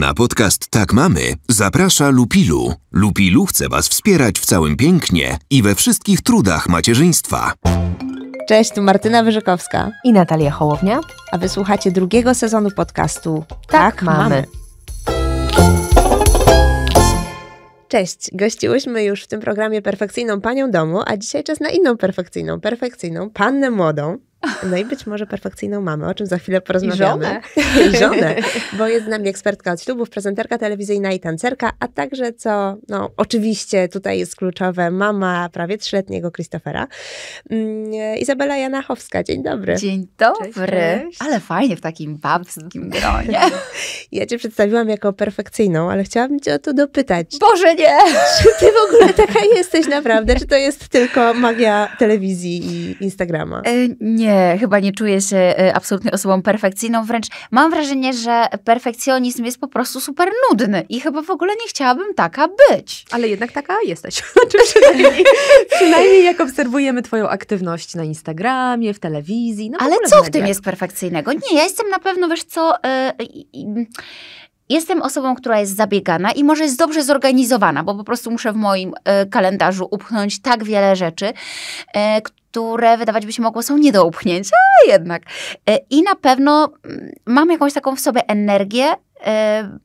Na podcast Tak Mamy zaprasza Lupilu. Lupilu chce Was wspierać w całym pięknie i we wszystkich trudach macierzyństwa. Cześć, tu Martyna Wyrzykowska, i Natalia Hołownia. a wysłuchacie drugiego sezonu podcastu Tak, mamy. Cześć, gościłyśmy już w tym programie perfekcyjną panią domu, a dzisiaj czas na inną perfekcyjną, perfekcyjną pannę młodą. No i być może perfekcyjną mamę, o czym za chwilę porozmawiamy. I żonę. Bo jest z nami ekspertka od ślubów, prezenterka telewizyjna i tancerka, a także, co no, oczywiście tutaj jest kluczowe, mama prawie trzyletniego Christophera, mm, Izabela Janachowska. Dzień dobry. Dzień dobry. Cześć. Ale fajnie w takim babskim gronie. Ja cię przedstawiłam jako perfekcyjną, ale chciałabym cię o to dopytać. Boże nie! Czy ty w ogóle taka jesteś naprawdę? Czy to jest tylko magia telewizji i Instagrama? E, Nie, chyba nie czuję się e, absolutnie osobą perfekcyjną. Wręcz mam wrażenie, że perfekcjonizm jest po prostu super nudny i chyba w ogóle nie chciałabym taka być. Ale jednak taka jesteś. Znaczy przynajmniej, przynajmniej jak obserwujemy twoją aktywność na Instagramie, w telewizji. No w Ale co w tym jest perfekcyjnego? Nie, ja jestem na pewno, wiesz co... i- i- Jestem osobą, która jest zabiegana i może jest dobrze zorganizowana, bo po prostu muszę w moim e, kalendarzu upchnąć tak wiele rzeczy, e, które wydawać by się mogło są nie do upchnięcia, jednak. E, I na pewno mm, mam jakąś taką w sobie energię, e,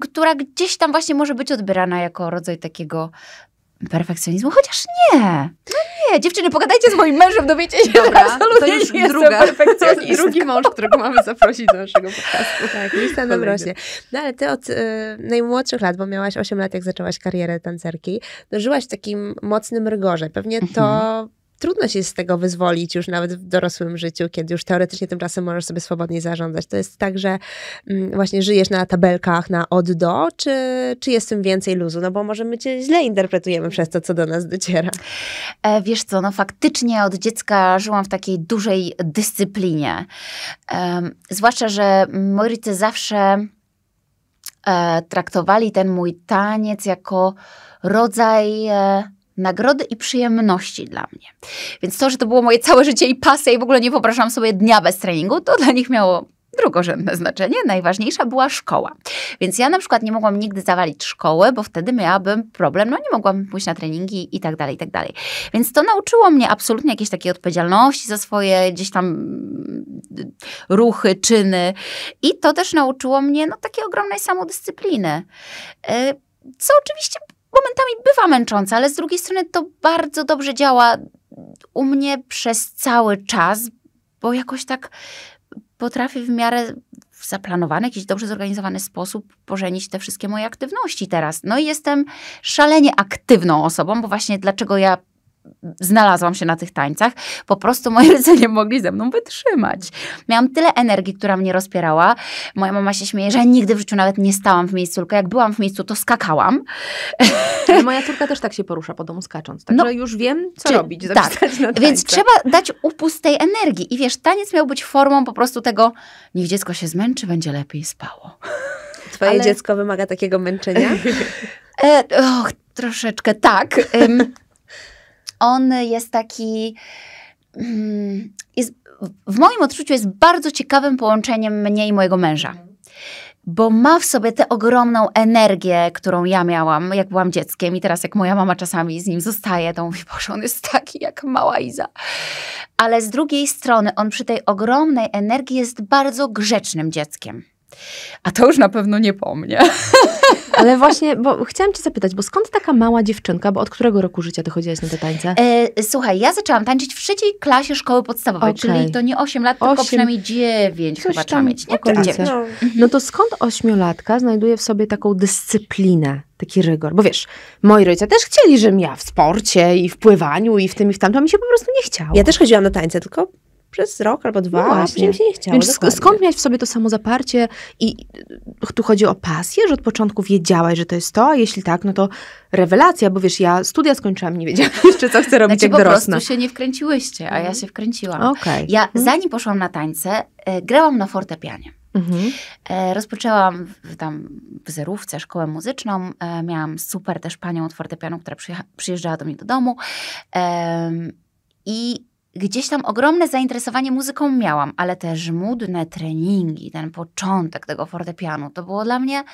która gdzieś tam właśnie może być odbierana jako rodzaj takiego perfekcjonizmu, chociaż nie. No nie, dziewczyny, pogadajcie z moim mężem, dowiecie się, że Dobra, absolutnie to już nie druga, drugi mąż, którego mamy zaprosić do naszego podcastu. Tak, lista nam rośnie. No ale ty od y, najmłodszych lat, bo miałaś 8 lat, jak zaczęłaś karierę tancerki, no, żyłaś w takim mocnym rygorze. Pewnie to trudno się z tego wyzwolić już nawet w dorosłym życiu, kiedy już teoretycznie tymczasem możesz sobie swobodnie zarządzać. To jest tak, że mm, właśnie żyjesz na tabelkach, na od do, czy, czy jest tym więcej luzu? No bo może my cię źle interpretujemy przez to, co do nas dociera. E, wiesz co, no faktycznie od dziecka żyłam w takiej dużej dyscyplinie. Em, zwłaszcza, że moi rodzice zawsze e, traktowali ten mój taniec jako rodzaj e, nagrody i przyjemności dla mnie. Więc to, że to było moje całe życie i pasja i w ogóle nie wyobrażam sobie dnia bez treningu, to dla nich miało drugorzędne znaczenie. Najważniejsza była szkoła. Więc ja na przykład nie mogłam nigdy zawalić szkoły, bo wtedy miałabym problem, no nie mogłam pójść na treningi i tak dalej, i tak dalej. Więc to nauczyło mnie absolutnie jakiejś takiej odpowiedzialności za swoje gdzieś tam mm, ruchy, czyny. I to też nauczyło mnie no, takiej ogromnej samodyscypliny. E, Co oczywiście momentami bywa męczące, ale z drugiej strony to bardzo dobrze działa u mnie przez cały czas, bo jakoś tak potrafię w miarę w zaplanowany, jakiś dobrze zorganizowany sposób pożenić te wszystkie moje aktywności teraz. No i jestem szalenie aktywną osobą, bo właśnie dlaczego ja znalazłam się na tych tańcach, po prostu moi rodzice nie mogli ze mną wytrzymać. Miałam tyle energii, która mnie rozpierała. Moja mama się śmieje, że ja nigdy w życiu nawet nie stałam w miejscu, tylko jak byłam w miejscu, to skakałam. Ale moja córka też tak się porusza po domu skacząc. Także No, już wiem, co czy- robić. tak. Więc trzeba dać upust tej energii. I wiesz, taniec miał być formą po prostu tego, niech dziecko się zmęczy, będzie lepiej spało. Twoje Ale- dziecko wymaga takiego męczenia? E, och, troszeczkę tak. Ym, on jest taki. mm, Jest, w moim odczuciu jest bardzo ciekawym połączeniem mnie i mojego męża. Bo ma w sobie tę ogromną energię, którą ja miałam, jak byłam dzieckiem, i teraz, jak moja mama czasami z nim zostaje, to mówi, Boże, on jest taki jak mała Iza. Ale z drugiej strony, on przy tej ogromnej energii jest bardzo grzecznym dzieckiem. A to już na pewno nie po mnie. Ale właśnie, bo chciałam cię zapytać, bo skąd taka mała dziewczynka, bo od którego roku życia ty chodziłaś na te tańce? E, słuchaj, ja zaczęłam tańczyć w trzeciej klasie szkoły podstawowej, Okej. czyli to nie 8 lat, tylko Osiem. przynajmniej 9 Coś chyba trzeba mieć. Nie? okolice. Czy dziewięć. No, No to skąd ośmiolatka znajduje w sobie taką dyscyplinę, taki rygor? Bo wiesz, moi rodzice też chcieli, żebym ja w sporcie i w pływaniu i w tym i w tamtym, a mi się po prostu nie chciało. ja też chodziłam na tańce, tylko przez rok albo dwa, No a później się nie chciało. Skąd miałeś w sobie to samo zaparcie i y, tu chodzi o pasję, że od początku wiedziałaś, że to jest to, a jeśli tak, no to rewelacja, bo wiesz, ja studia skończyłam, nie wiedziałam jeszcze, co chcę robić, Znaczy jak po dorosnę. prostu się nie wkręciłyście, a ja się wkręciłam. Okej. Ja Mhm. zanim poszłam na tańce, e, grałam na fortepianie. Mhm. E, rozpoczęłam w, tam w zerówce szkołę muzyczną. E, miałam super też panią od fortepianu, która przyjeżdżała do mnie do domu. I gdzieś tam ogromne zainteresowanie muzyką miałam, ale te żmudne treningi, ten początek tego fortepianu, to było dla mnie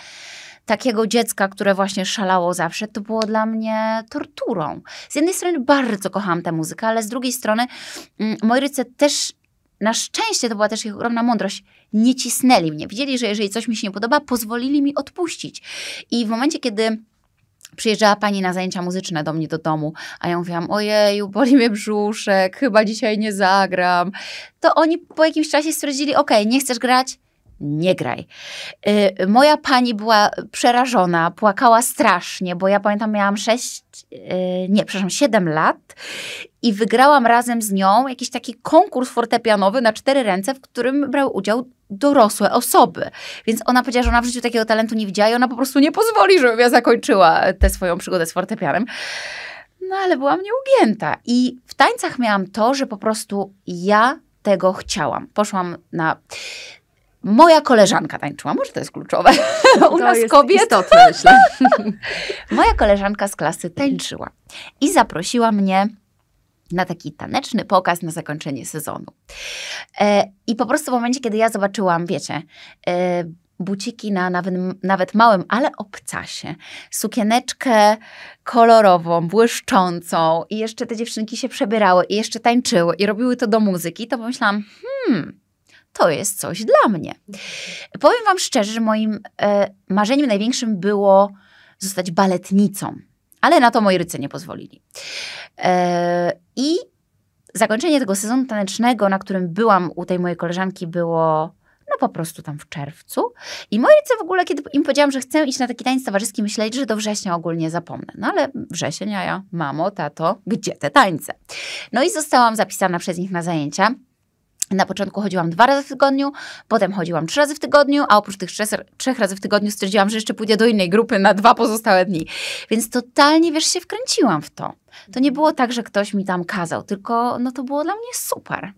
takiego dziecka, które właśnie szalało zawsze, to było dla mnie torturą. Z jednej strony bardzo kochałam tę muzykę, ale z drugiej strony mm, moi rodzice też na szczęście to była też ich ogromna mądrość. Nie cisnęli mnie. Widzieli, że jeżeli coś mi się nie podoba, pozwolili mi odpuścić. I w momencie, kiedy przyjeżdżała pani na zajęcia muzyczne do mnie do domu, a ja mówiłam, ojeju, boli mnie brzuszek, chyba dzisiaj nie zagram. To oni po jakimś czasie stwierdzili, okej, okay, nie chcesz grać? Nie graj. Y, moja pani była przerażona, płakała strasznie, bo ja pamiętam, miałam 6, y, nie, przepraszam, 7 lat i wygrałam razem z nią jakiś taki konkurs fortepianowy na cztery ręce, w którym brały udział dorosłe osoby. Więc ona powiedziała, że ona w życiu takiego talentu nie widziała i ona po prostu nie pozwoli, żebym ja zakończyła tę swoją przygodę z fortepianem. No ale byłam nieugięta. I w tańcach miałam to, że po prostu ja tego chciałam. Poszłam na Moja koleżanka tańczyła, może to jest kluczowe. U to nas jest kobiet. Istotne, myślę. Moja koleżanka z klasy tańczyła i zaprosiła mnie na taki taneczny pokaz na zakończenie sezonu. E, I po prostu w momencie, kiedy ja zobaczyłam, wiecie, e, buciki na nawet, nawet małym, ale obcasie, sukieneczkę kolorową, błyszczącą i jeszcze te dziewczynki się przebierały i jeszcze tańczyły i robiły to do muzyki, to pomyślałam, hmm, to jest coś dla mnie. Powiem Wam szczerze, że moim e, marzeniem największym było zostać baletnicą, ale na to moi rodzice nie pozwolili. E, I zakończenie tego sezonu tanecznego, na którym byłam u tej mojej koleżanki, było no po prostu tam w czerwcu. I moi rodzice w ogóle, kiedy im powiedziałam, że chcę iść na taki tańc towarzyski, myśleli, że do września ogólnie zapomnę. No ale wrzesień, a ja, mamo, tato, gdzie te tańce? No i zostałam zapisana przez nich na zajęcia. Na początku chodziłam dwa razy w tygodniu, potem chodziłam trzy razy w tygodniu, a oprócz tych trzech, razy w tygodniu stwierdziłam, że jeszcze pójdę do innej grupy na dwa pozostałe dni. Więc totalnie, wiesz, się wkręciłam w to. To nie było tak, że ktoś mi tam kazał, tylko no to było dla mnie super.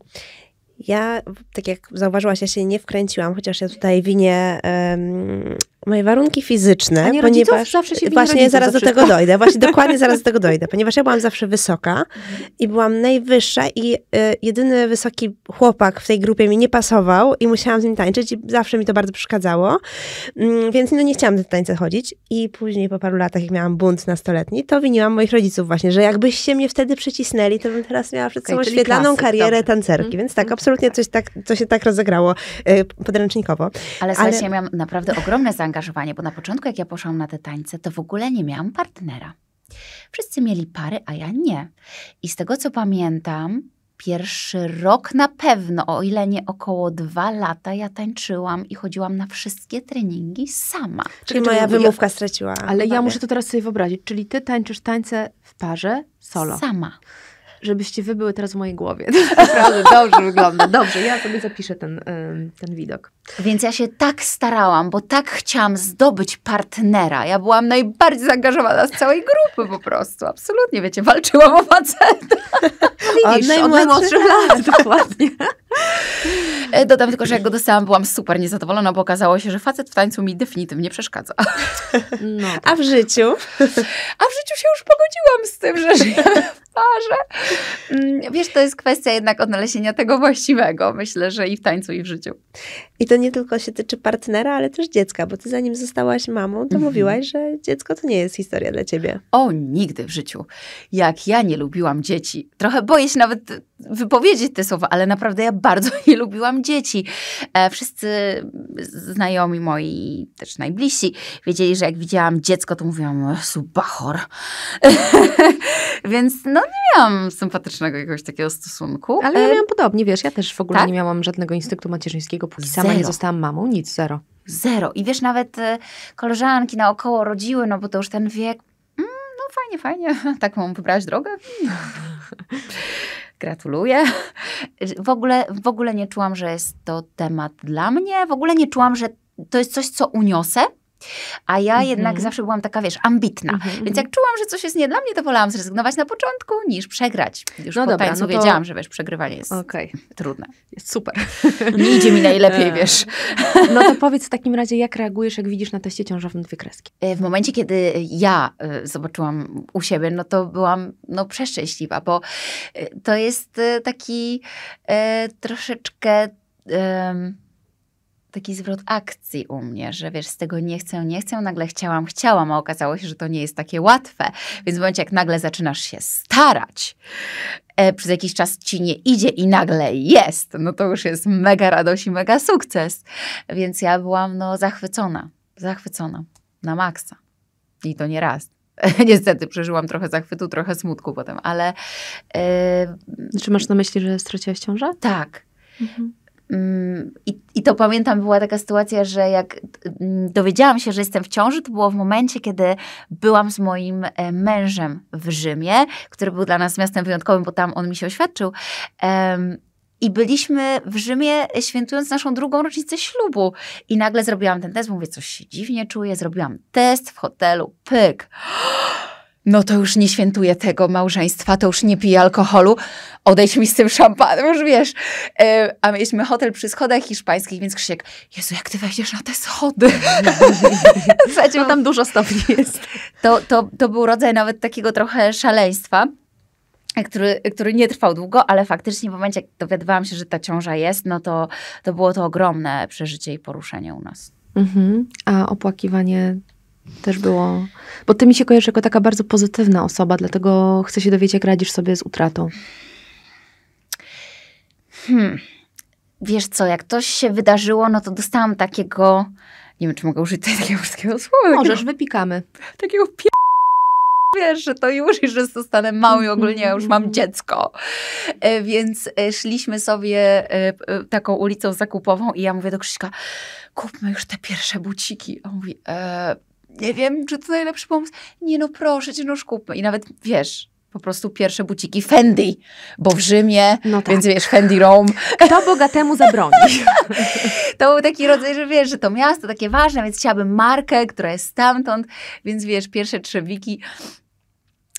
Ja, tak jak zauważyłaś, ja się nie wkręciłam, chociaż ja tutaj winię um, moje warunki fizyczne, A nie ponieważ zawsze się właśnie zaraz do tego dojdę, właśnie dokładnie zaraz do tego dojdę, ponieważ ja byłam zawsze wysoka i byłam najwyższa i y, jedyny wysoki chłopak w tej grupie mi nie pasował i musiałam z nim tańczyć i zawsze mi to bardzo przeszkadzało, mm, więc no nie chciałam do tańca chodzić i później po paru latach, jak miałam bunt nastoletni, to winiłam moich rodziców właśnie, że jakbyście mnie wtedy przycisnęli, to bym teraz miała przed sobą okay, świetlaną karierę tancerki, mm. więc tak, absolutnie coś tak, to się tak rozegrało y, podręcznikowo. Ale, Ale słuchajcie, ja miałam naprawdę ogromne zaangażowanie zaangażowanie, bo na początku, jak ja poszłam na te tańce, to w ogóle nie miałam partnera. Wszyscy mieli pary, a ja nie. I z tego co pamiętam, pierwszy rok na pewno, o ile nie około dwa lata, ja tańczyłam i chodziłam na wszystkie treningi sama. Czyli moja wymówka straciła. Ale ja muszę to teraz sobie wyobrazić. Czyli ty tańczysz tańce w parze solo. Sama żebyście wy były teraz w mojej głowie. Naprawdę dobrze wygląda. Dobrze, ja sobie zapiszę ten, ten widok. Więc ja się tak starałam, bo tak chciałam zdobyć partnera. Ja byłam najbardziej zaangażowana z całej grupy po prostu. Absolutnie, wiecie, walczyłam o faceta. Widzisz, od najmłodszych lat, dokładnie. E, dodam tylko, że jak go dostałam, byłam super niezadowolona, bo okazało się, że facet w tańcu mi definitywnie przeszkadza. No, tak. A w życiu? A w życiu się już pogodziłam z tym, że żyjemy w parze. Mm, wiesz, to jest kwestia jednak odnalezienia tego właściwego. Myślę, że i w tańcu, i w życiu. I to nie tylko się tyczy partnera, ale też dziecka, bo ty zanim zostałaś mamą, to mhm. mówiłaś, że dziecko to nie jest historia dla ciebie. O, nigdy w życiu. Jak ja nie lubiłam dzieci. Trochę boję się nawet wypowiedzieć te słowa, ale naprawdę ja bardzo nie lubiłam dzieci. E, wszyscy znajomi moi, też najbliżsi, wiedzieli, że jak widziałam dziecko, to mówiłam, subachor. Więc no nie miałam sympatycznego jakiegoś takiego stosunku. Ale ja miałam podobnie, wiesz, ja też w ogóle tak? nie miałam żadnego instynktu macierzyńskiego, póki sama nie zostałam mamą, nic, zero. Zero. I wiesz, nawet e, koleżanki naokoło rodziły, no bo to już ten wiek, mm, no fajnie, fajnie, tak mam wybrać drogę. Gratuluję. W ogóle, w ogóle nie czułam, że jest to temat dla mnie. W ogóle nie czułam, że to jest coś, co uniosę. A ja -hmm. jednak zawsze byłam taka, wiesz, ambitna. -hmm. Więc mhm. jak czułam, że coś jest nie dla mnie, to wolałam zrezygnować na początku niż przegrać. Już no po dobra, tańcu no to... wiedziałam, że wiesz, przegrywanie jest okay. trudne. Jest super. Nie idzie mi najlepiej, wiesz. No to powiedz w takim razie, jak reagujesz, jak widzisz na teście ciążowym dwie kreski? W momencie, kiedy ja zobaczyłam u siebie, no to byłam no, przeszczęśliwa, bo to jest taki e, troszeczkę taki zwrot akcji u mnie, że wiesz, z tego nie chcę, nie chcę, nagle chciałam, chciałam, a okazało się, że to nie jest takie łatwe. Więc w momencie, jak nagle zaczynasz się starać, e, przez jakiś czas ci nie idzie i nagle jest, no to już jest mega radość i mega sukces. Więc ja byłam no zachwycona, zachwycona na maksa. I to nie raz. Niestety przeżyłam trochę zachwytu, trochę smutku potem, ale... Yy... Czy masz na myśli, że straciłaś ciążę? Tak. Mhm. I, I to pamiętam, była taka sytuacja, że jak mm, dowiedziałam się, że jestem w ciąży, to było w momencie, kiedy byłam z moim e, mężem w Rzymie, który był dla nas miastem wyjątkowym, bo tam on mi się oświadczył. I byliśmy w Rzymie świętując naszą drugą rocznicę ślubu. I nagle zrobiłam ten test, mówię, coś się dziwnie czuję, zrobiłam test w hotelu, pyk no to już nie świętuję tego małżeństwa, to już nie piję alkoholu, odejdź mi z tym szampanem, już wiesz. E, a mieliśmy hotel przy schodach hiszpańskich, więc Krzysiek, Jezu, jak ty wejdziesz na te schody? Słuchajcie, bo tam dużo stopni jest. To, to, to był rodzaj nawet takiego trochę szaleństwa. Który, który nie trwał długo, ale faktycznie w momencie, jak dowiadywałam się, że ta ciąża jest, no to, to było to ogromne przeżycie i poruszenie u nas. Mhm. A opłakiwanie też było. Bo ty mi się kojarzysz jako taka bardzo pozytywna osoba, dlatego chcę się dowiedzieć, jak radzisz sobie z utratą. Hmm. Wiesz co, jak coś się wydarzyło, no to dostałam takiego. Nie wiem, czy mogę użyć takiego polskiego słowa. Możesz, takiego, wypikamy. Takiego pie wiesz, że to już że zostanę mały i ogólnie ja już mam dziecko. E, więc e, szliśmy sobie e, taką ulicą zakupową i ja mówię do Krzyśka, kupmy już te pierwsze buciki. A on mówi, e, nie wiem, czy to najlepszy pomysł. Nie no, proszę cię, no kupmy. I nawet, wiesz, po prostu pierwsze buciki Fendi, bo w Rzymie, no tak. więc wiesz, Fendi Rome. Kto bogatemu zabroni? to był taki rodzaj, że wiesz, że to miasto takie ważne, więc chciałabym markę, która jest stamtąd, więc wiesz, pierwsze trzewiki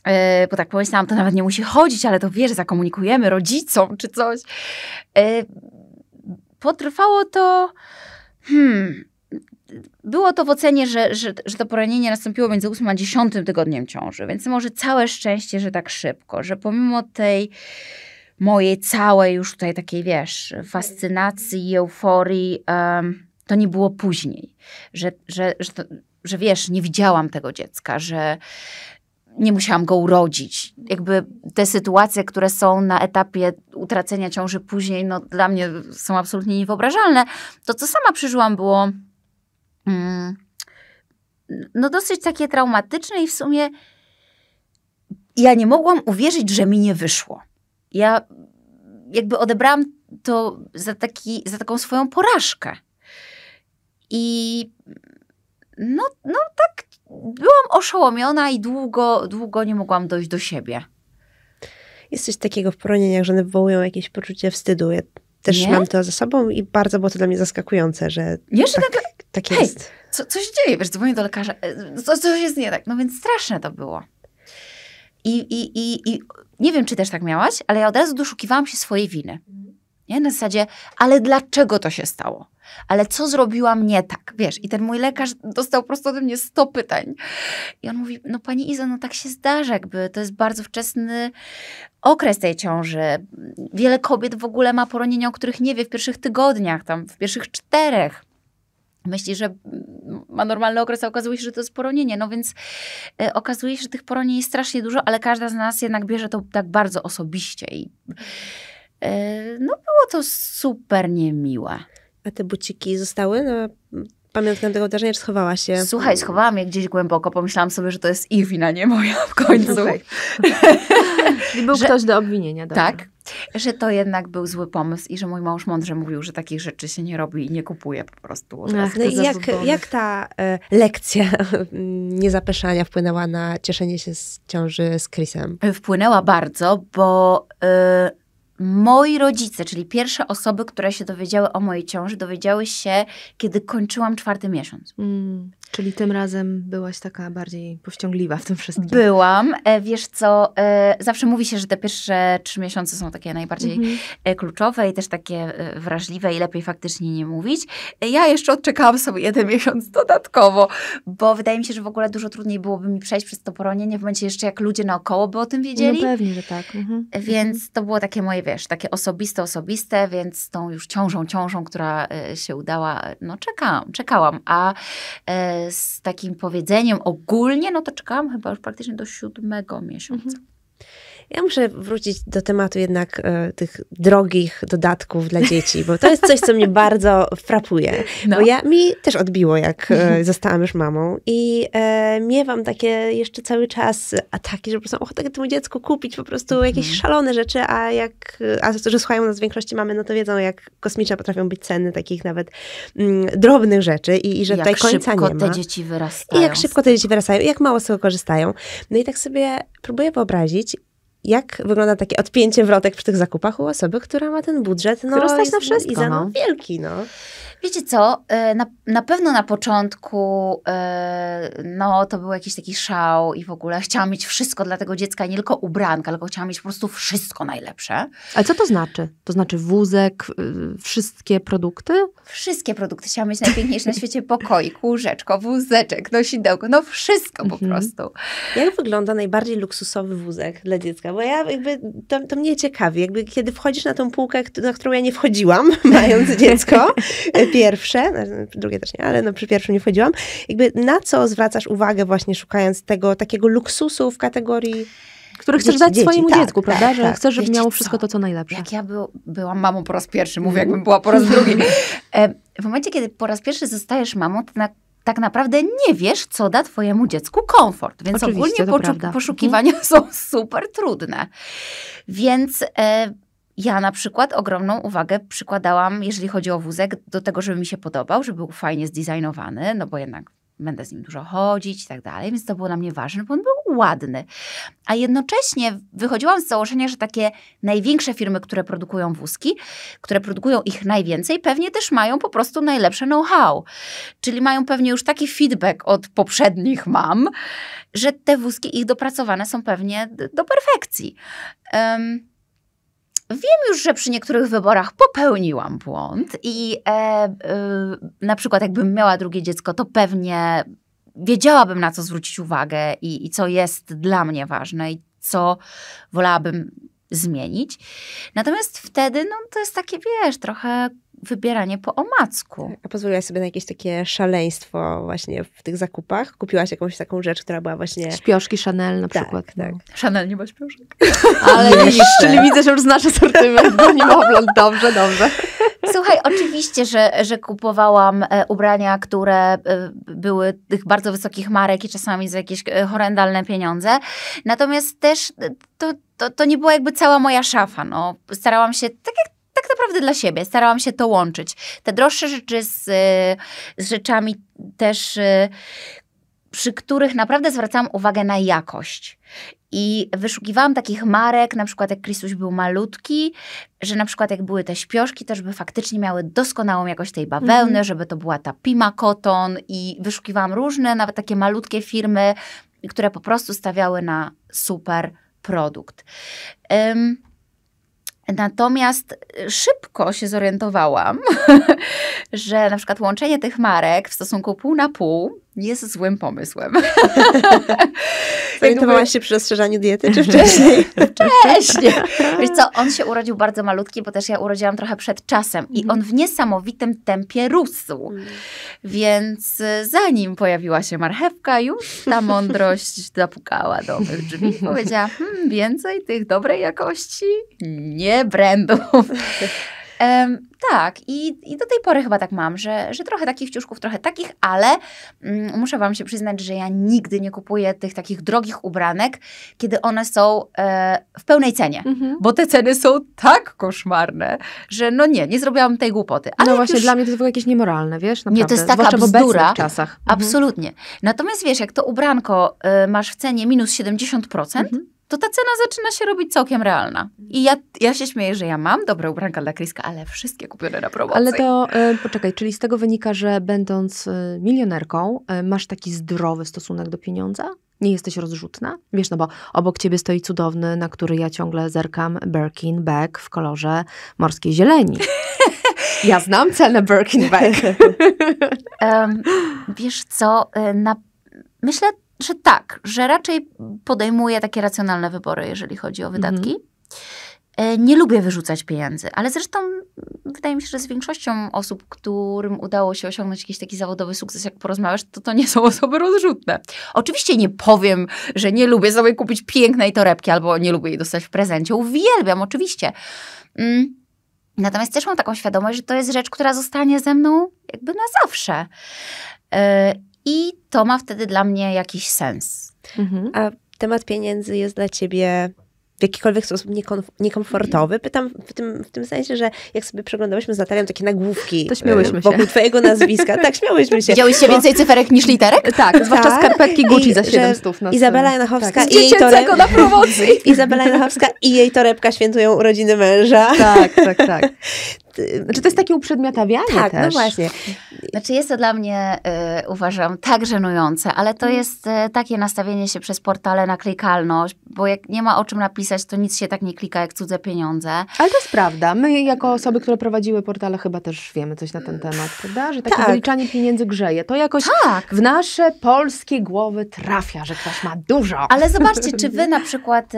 e, bo tak pomyślałam, to nawet nie musi chodzić, ale to wiesz, zakomunikujemy rodzicom czy coś. E, potrwało to, hmm, było to w ocenie, że, że, że to poranienie nastąpiło między 8 a 10 tygodniem ciąży, więc może całe szczęście, że tak szybko, że pomimo tej mojej całej już tutaj takiej, wiesz, fascynacji i euforii, um, to nie było później, że, że, że, to, że wiesz, nie widziałam tego dziecka, że nie musiałam go urodzić. Jakby te sytuacje, które są na etapie utracenia ciąży później, no dla mnie są absolutnie niewyobrażalne. To, co sama przeżyłam, było. No dosyć takie traumatyczne i w sumie ja nie mogłam uwierzyć, że mi nie wyszło. Ja jakby odebrałam to za, taki, za taką swoją porażkę. I no, no tak byłam oszołomiona i długo, długo nie mogłam dojść do siebie. Jest coś takiego w poronieniach, że one wywołują jakieś poczucie wstydu. Ja też nie? mam to ze sobą i bardzo było to dla mnie zaskakujące, że nie, że tak, nagle, tak jest. Hej, co, się dzieje? Wiesz, dzwonię do lekarza, e, co, coś jest nie tak. No więc straszne to było. I, i, i, I nie wiem, czy też tak miałaś, ale ja od razu doszukiwałam się swojej winy. Nie? Na zasadzie, ale dlaczego to się stało? Ale co zrobiłam nie tak? Wiesz, i ten mój lekarz dostał prosto ode mnie 100 pytań. I on mówi, no pani Iza, no tak się zdarza, jakby to jest bardzo wczesny okres tej ciąży. Wiele kobiet w ogóle ma poronienia, o których nie wie w pierwszych tygodniach, tam w pierwszych czterech myśli, że ma normalny okres, a okazuje się, że to jest poronienie. No więc e, okazuje się, że tych poronień jest strasznie dużo, ale każda z nas jednak bierze to tak bardzo osobiście. I e, no było to super niemiłe. A te buciki zostały na pamiątkę tego wydarzenia, czy schowała się? Słuchaj, schowałam je gdzieś głęboko. Pomyślałam sobie, że to jest ich wina, nie moja w końcu. Okay. był że, ktoś do obwinienia. Dobra. Tak, że to jednak był zły pomysł i że mój mąż mądrze mówił, że takich rzeczy się nie robi i nie kupuje po prostu. Ach, no jak, jak ta e, lekcja niezapeszania wpłynęła na cieszenie się z ciąży z Chrisem? Wpłynęła bardzo, bo... E, moi rodzice, czyli pierwsze osoby, które się dowiedziały o mojej ciąży, dowiedziały się, kiedy kończyłam czwarty miesiąc. Mm. Czyli tym razem byłaś taka bardziej powściągliwa w tym wszystkim. Byłam. E, wiesz co, e, zawsze mówi się, że te pierwsze trzy miesiące są takie najbardziej mhm. E, kluczowe i też takie wrażliwe i lepiej faktycznie nie mówić. Ja jeszcze odczekałam sobie jeden miesiąc dodatkowo, bo wydaje mi się, że w ogóle dużo trudniej byłoby mi przejść przez to poronienie w momencie jeszcze jak ludzie naokoło by o tym wiedzieli. No pewnie, że tak. Mhm. Więc to było takie moje, wiesz, takie osobiste, osobiste, więc z tą już ciążą, ciążą, która się udała, no czekałam, czekałam. A z takim powiedzeniem ogólnie, no to czekałam chyba już praktycznie do siódmego miesiąca. Mhm. Ja muszę wrócić do tematu jednak e, tych drogich dodatków dla dzieci, bo to jest coś, co mnie bardzo frapuje. No. Bo ja, mi też odbiło, jak e, zostałam już mamą i e, miewam takie jeszcze cały czas ataki, że po prostu ochotę temu dziecku kupić po prostu mhm. jakieś szalone rzeczy, a jak, a że słuchają nas w większości mamy, no to wiedzą, jak kosmiczne potrafią być ceny takich nawet mm, drobnych rzeczy i, i że jak tutaj końca nie ma. Jak szybko te dzieci wyrastają. I jak szybko te dzieci wyrastają i jak mało z tego korzystają. No i tak sobie próbuję wyobrazić, jak wygląda takie odpięcie wrotek przy tych zakupach u osoby, która ma ten budżet, no, która stać na wszystko, i za no. wielki, no. Wiecie co, e, na, na pewno na początku e, no to był jakiś taki szał i w ogóle chciałam mieć wszystko dla tego dziecka, nie tylko ubranka, tylko chciałam mieć po prostu wszystko najlepsze. Ale co to znaczy? To znaczy wózek, y, wszystkie produkty? Wszystkie produkty. Chciałam mieć najpiękniejsze na świecie pokoik, łóżeczko, wózeczek, nosidełko, no wszystko po mhm. prostu. Jak wygląda najbardziej luksusowy wózek dla dziecka? Bo ja jakby, to, to mnie ciekawi, jakby kiedy wchodzisz na tą półkę, na którą ja nie wchodziłam, mając dziecko, pierwsze, drugie też nie, ale no przy pierwszym nie wchodziłam. Jakby na co zwracasz uwagę właśnie szukając tego takiego luksusu w kategorii który chcesz dać dzieci, swojemu tak, dziecku, prawda? Tak, że tak. chcesz, żeby Wiecie miało wszystko co? to, co najlepsze. Jak ja był, byłam mamą po raz pierwszy, mówię, jakbym była po raz drugi. E, w momencie, kiedy po raz pierwszy zostajesz mamą, to na, tak naprawdę nie wiesz, co da twojemu dziecku komfort. Więc Oczywiście, ogólnie poszukiwania mhm. są super trudne. Więc... E, ja na przykład ogromną uwagę przykładałam, jeżeli chodzi o wózek, do tego, żeby mi się podobał, żeby był fajnie zdesignowany, no bo jednak będę z nim dużo chodzić i tak dalej, więc to było dla mnie ważne, bo on był ładny. A jednocześnie wychodziłam z założenia, że takie największe firmy, które produkują wózki, które produkują ich najwięcej, pewnie też mają po prostu najlepsze know-how. Czyli mają pewnie już taki feedback od poprzednich mam, że te wózki ich dopracowane są pewnie do perfekcji. Um, Wiem już, że przy niektórych wyborach popełniłam błąd i e, e, na przykład jakbym miała drugie dziecko, to pewnie wiedziałabym na co zwrócić uwagę i, i co jest dla mnie ważne i co wolałabym zmienić. Natomiast wtedy, no to jest takie, wiesz, trochę wybieranie po omacku. A pozwoliłaś sobie na jakieś takie szaleństwo właśnie w tych zakupach? Kupiłaś jakąś taką rzecz, która była właśnie... Śpioszki Chanel na tak, przykład. Tak. No. Chanel nie ma śpioszek. Ale widzisz, czyli widzę, że już znasz asortyment do niemowląt. Dobrze, dobrze. Słuchaj, oczywiście, że, że kupowałam e, ubrania, które e, były tych bardzo wysokich marek i czasami za jakieś e, horrendalne pieniądze. Natomiast też to, to, to nie była jakby cała moja szafa. No. Starałam się, tak jak tak naprawdę dla siebie. Starałam się to łączyć. Te droższe rzeczy z, z rzeczami też, y, przy których naprawdę zwracałam uwagę na jakość. I wyszukiwałam takich marek, na przykład jak Krisuś był malutki, że na przykład jak były te śpioszki, to żeby faktycznie miały doskonałą jakość tej bawełny, mm -hmm. żeby to była ta Pima Cotton i wyszukiwałam różne, nawet takie malutkie firmy, które po prostu stawiały na super produkt. Um, Natomiast y, szybko się zorientowałam, że na przykład łączenie tych marek w stosunku pół na pół jest złym pomysłem. Zorientowałaś się przy rozszerzaniu diety, czy wcześniej? wcześniej. Wiesz co, on się urodził bardzo malutki, bo też ja urodziłam trochę przed czasem i on w niesamowitym tempie rósł. Mm. Więc y, zanim pojawiła się marchewka, już ta mądrość zapukała do mych drzwi i powiedziała, hmm, więcej tych dobrej jakości nie brandów. Um, tak, i, i do tej pory chyba tak mam, że, że trochę takich ciuszków, trochę takich, ale mm, muszę Wam się przyznać, że ja nigdy nie kupuję tych takich drogich ubranek, kiedy one są e, w pełnej cenie, mhm. bo te ceny są tak koszmarne, że no nie, nie zrobiłam tej głupoty. Ale no właśnie, już... dla mnie to jest jakieś niemoralne, wiesz? Naprawdę. Nie, to jest taka Zwłaszcza bzdura. W czasach. Mhm. Absolutnie. Natomiast wiesz, jak to ubranko y, masz w cenie minus 70%, mhm to ta cena zaczyna się robić całkiem realna. I ja, ja się śmieję, że ja mam dobre ubranka dla Kriska, ale wszystkie kupione na promocji. Ale to, e, poczekaj, czyli z tego wynika, że będąc e, milionerką, e, masz taki zdrowy stosunek do pieniądza? Nie jesteś rozrzutna? Wiesz, no bo obok ciebie stoi cudowny, na który ja ciągle zerkam, Birkin bag w kolorze morskiej zieleni. Ja znam cenę Birkin bag. um, wiesz co, na, myślę, że tak, że raczej podejmuję takie racjonalne wybory, jeżeli chodzi o wydatki. Mhm. Nie lubię wyrzucać pieniędzy, ale zresztą wydaje mi się, że z większością osób, którym udało się osiągnąć jakiś taki zawodowy sukces, jak porozmawiasz, to to nie są osoby rozrzutne. Oczywiście nie powiem, że nie lubię sobie kupić pięknej torebki albo nie lubię jej dostać w prezencie. Uwielbiam, oczywiście. Mm. Natomiast też mam taką świadomość, że to jest rzecz, która zostanie ze mną jakby na zawsze. Yy, I to ma wtedy dla mnie jakiś sens. Mhm. A temat pieniędzy jest dla ciebie w jakikolwiek sposób niekomfortowy. Pytam w tym, w tym sensie, że jak sobie przeglądałyśmy z Natalią takie nagłówki to śmiałyśmy e, wokół się. twojego nazwiska. Tak, śmiałyśmy się. Widziałyście więcej cyferek niż literek? Tak, zwłaszcza tak. skarpetki Gucci I, za 700 na Izabela Janachowska tak. i jej torebka. na promocji. Izabela Janachowska i jej torebka świętują urodziny męża. Tak, tak, tak. Znaczy to jest takie uprzedmiotawianie tak, też. no właśnie. Znaczy jest to dla mnie, y, uważam, tak żenujące, ale to mm. jest y, takie nastawienie się przez portale na klikalność, bo jak nie ma o czym napisać, to nic się tak nie klika jak cudze pieniądze. Ale to jest prawda. My jako osoby, które prowadziły portale chyba też wiemy coś na ten temat, prawda? Że takie tak. wyliczanie pieniędzy grzeje. To jakoś tak. w nasze polskie głowy trafia, że ktoś ma dużo. Ale zobaczcie, czy wy na przykład y,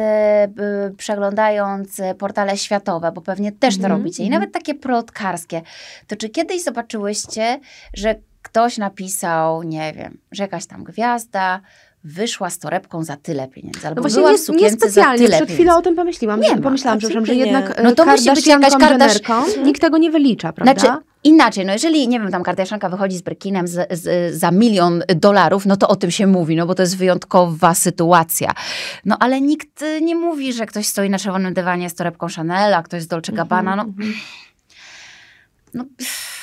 przeglądając portale światowe, bo pewnie też to mm. robicie i mhm. nawet takie plotkarskie. To czy kiedyś zobaczyłyście, że ktoś napisał, nie wiem, że jakaś tam gwiazda wyszła z torebką za tyle pieniędzy, albo no była nie, w sukience nie specjalnie, za tyle przed chwilą o tym pomyślałam, nie że, pomyślałam, że, że jednak no to musi być jakaś Kardashian... nikt tego nie wylicza, prawda? Znaczy, Inaczej, no jeżeli, nie wiem, tam Kardashianka wychodzi z Brykinem z, z, za milion dolarów, no to o tym się mówi, no bo to jest wyjątkowa sytuacja. No ale nikt nie mówi, że ktoś stoi na czerwonym dywanie z torebką Chanel, a ktoś z Dolce Gabbana, no... Mm -hmm. No,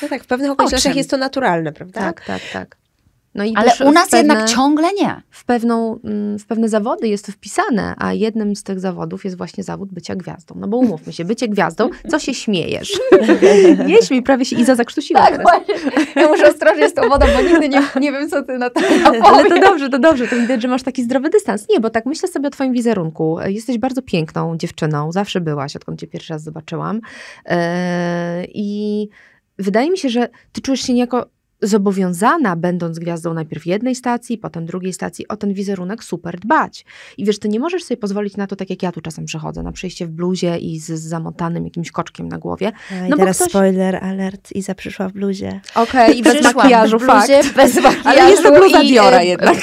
no tak, w pewnych okolicznościach jest to naturalne, prawda? Tak, tak, tak. No Ale u nas pewne, jednak ciągle nie. W, pewną, mm, w pewne zawody jest to wpisane, a jednym z tych zawodów jest właśnie zawód bycia gwiazdą. No bo umówmy się, bycie gwiazdą, co się śmiejesz? nie śmiej, prawie się Iza zakrztusiła tak, Właśnie. Ja muszę ostrożnie z tą wodą, bo nigdy nie, nie wiem, co ty na to Ale to dobrze, to dobrze, to widać, że masz taki zdrowy dystans. Nie, bo tak myślę sobie o twoim wizerunku. Jesteś bardzo piękną dziewczyną, zawsze byłaś, odkąd cię pierwszy raz zobaczyłam. Yy, I wydaje mi się, że ty czujesz się niejako zobowiązana, będąc gwiazdą najpierw jednej stacji, potem drugiej stacji, o ten wizerunek super dbać. I wiesz, ty nie możesz sobie pozwolić na to, tak jak ja tu czasem przechodzę, na przejście w bluzie i z, z zamotanym jakimś koczkiem na głowie. No, no teraz ktoś... spoiler alert, Iza przyszła w bluzie. Okej, okay, i bez makijażu, bluzie, fakt. bez makijażu. Ale jest to bluza Diora e, jednak.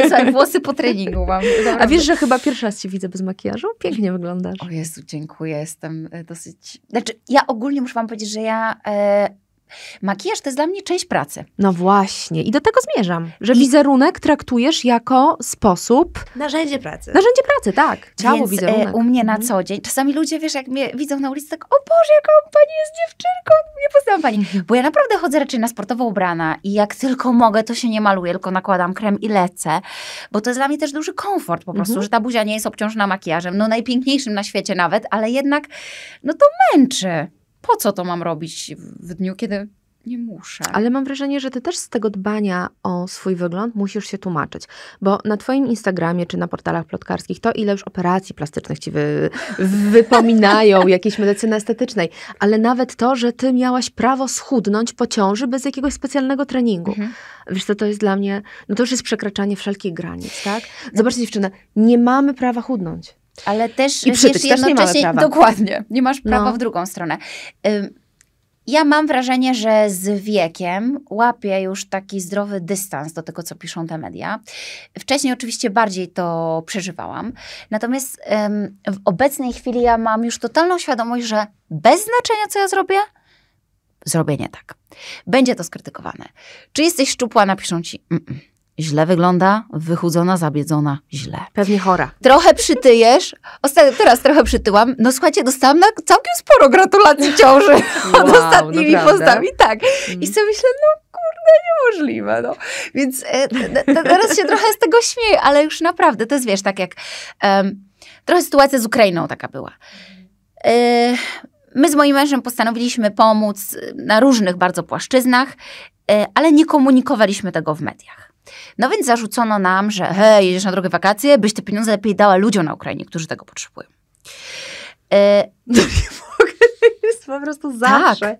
Słuchaj, włosy po treningu mam. A wiesz, że chyba pierwszy raz cię widzę bez makijażu? Pięknie wyglądasz. O Jezu, dziękuję, jestem e, dosyć... Znaczy, ja ogólnie muszę wam powiedzieć, że ja... E Makijaż to jest dla mnie część pracy. No właśnie. I do tego zmierzam, że I... wizerunek traktujesz jako sposób... Narzędzie pracy. Narzędzie pracy, tak. Ciało, Więc, e, wizerunek. E, u mnie na mhm. co dzień, czasami ludzie, wiesz, jak mnie widzą na ulicy, tak, o Boże, jaką pani jest dziewczynką, nie poznałam pani. Mhm. Bo ja naprawdę chodzę raczej na sportowo ubrana i jak tylko mogę, to się nie maluję, tylko nakładam krem i lecę, bo to jest dla mnie też duży komfort po prostu, mhm. że ta buzia nie jest obciążona makijażem, no najpiękniejszym na świecie nawet, ale jednak, no to męczy po co to mam robić w dniu, kiedy nie muszę. Ale mam wrażenie, że ty też z tego dbania o swój wygląd musisz się tłumaczyć. Bo na twoim Instagramie czy na portalach plotkarskich to ile już operacji plastycznych ci wy, wypominają, jakiejś medycyny estetycznej. Ale nawet to, że ty miałaś prawo schudnąć po ciąży bez jakiegoś specjalnego treningu. Mhm. Wiesz co, to jest dla mnie, no to już jest przekraczanie wszelkich granic, tak? Zobaczcie dziewczyna, nie mamy prawa chudnąć. Ale też, I wiesz, jednocześnie, też nie mamy prawa. dokładnie, nie masz prawa no. w drugą stronę. Ja mam wrażenie, że z wiekiem łapię już taki zdrowy dystans do tego, co piszą te media. Wcześniej oczywiście bardziej to przeżywałam. Natomiast w obecnej chwili ja mam już totalną świadomość, że bez znaczenia, co ja zrobię, zrobię nie tak. Będzie to skrytykowane. Czy jesteś szczupła, napiszą ci. Mm -mm źle wygląda, wychudzona, zabiedzona, źle. Pewnie chora. Trochę przytyjesz. Ostatnio, teraz trochę przytyłam. No słuchajcie, dostałam na całkiem sporo gratulacji ciąży wow, od ostatnimi postami. Tak. Mm. I sobie myślę, no kurde, niemożliwe. No. Więc e, teraz się trochę z tego śmieję, ale już naprawdę, to jest wiesz, tak jak... Um, Trochę sytuacja z Ukrainą taka była. E, my z moim mężem postanowiliśmy pomóc na różnych bardzo płaszczyznach, e, ale nie komunikowaliśmy tego w mediach. No więc zarzucono nam, że hej, jedziesz na drogę wakacje, byś te pieniądze lepiej dała ludziom na Ukrainie, którzy tego potrzebują. E, jest po prostu zawsze. Tak.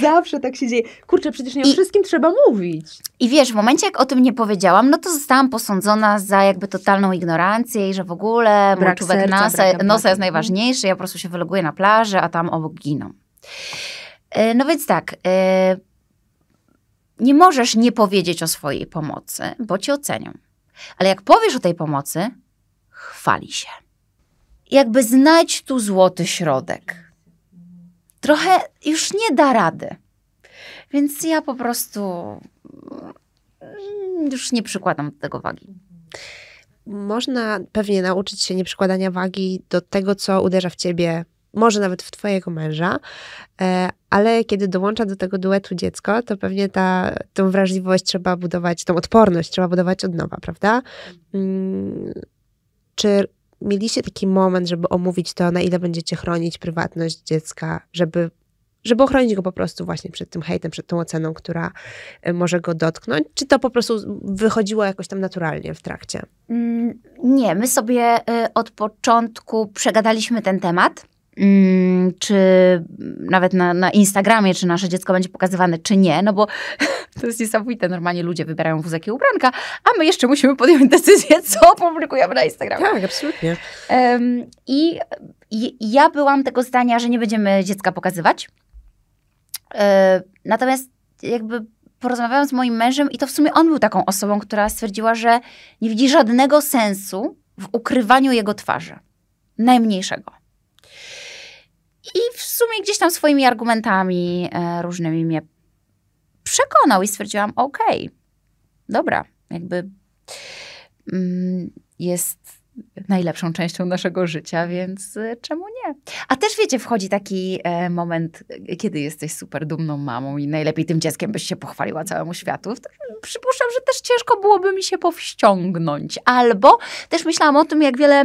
Zawsze tak się dzieje. Kurczę, przecież nie o I, wszystkim trzeba mówić. I wiesz, w momencie jak o tym nie powiedziałam, no to zostałam posądzona za jakby totalną ignorancję i że w ogóle mój czubek nosa, nosa jest najważniejszy, ja po prostu się wyloguję na plaży, a tam obok giną. E, no więc tak, e, nie możesz nie powiedzieć o swojej pomocy, bo cię ocenią. Ale jak powiesz o tej pomocy, chwali się. Jakby znajdź tu złoty środek trochę już nie da rady. Więc ja po prostu mm, już nie przykładam do tego wagi. Można pewnie nauczyć się nieprzykładania wagi do tego, co uderza w ciebie, może nawet w twojego męża, e, ale kiedy dołącza do tego duetu dziecko, to pewnie ta, tą wrażliwość trzeba budować, tą odporność trzeba budować od nowa, prawda? Mm, czy mieliście taki moment, żeby omówić to, na ile będziecie chronić prywatność dziecka, żeby, żeby ochronić go po prostu właśnie przed tym hejtem, przed tą oceną, która e, może go dotknąć? Czy to po prostu wychodziło jakoś tam naturalnie w trakcie? Mm, nie, my sobie e, od początku przegadaliśmy ten temat czy nawet na, na Instagramie, czy nasze dziecko będzie pokazywane, czy nie, no bo to jest niesamowite. Normalnie ludzie wybierają wózek i ubranka, a my jeszcze musimy podjąć decyzję, co publikujemy na Instagramie. Tak, absolutnie. Um, i, I ja byłam tego zdania, że nie będziemy dziecka pokazywać. E, natomiast jakby porozmawiałam z moim mężem i to w sumie on był taką osobą, która stwierdziła, że nie widzi żadnego sensu w ukrywaniu jego twarzy. Najmniejszego. I w sumie gdzieś tam swoimi argumentami e, różnymi mnie przekonał i stwierdziłam, okej, okay, dobra, jakby mm, jest najlepszą częścią naszego życia, więc e, czemu nie? A też wiecie, wchodzi taki e, moment, kiedy jesteś super dumną mamą i najlepiej tym dzieckiem byś się pochwaliła całemu światu. Przypuszczam, że też ciężko byłoby mi się powściągnąć. Albo też myślałam o tym, jak wiele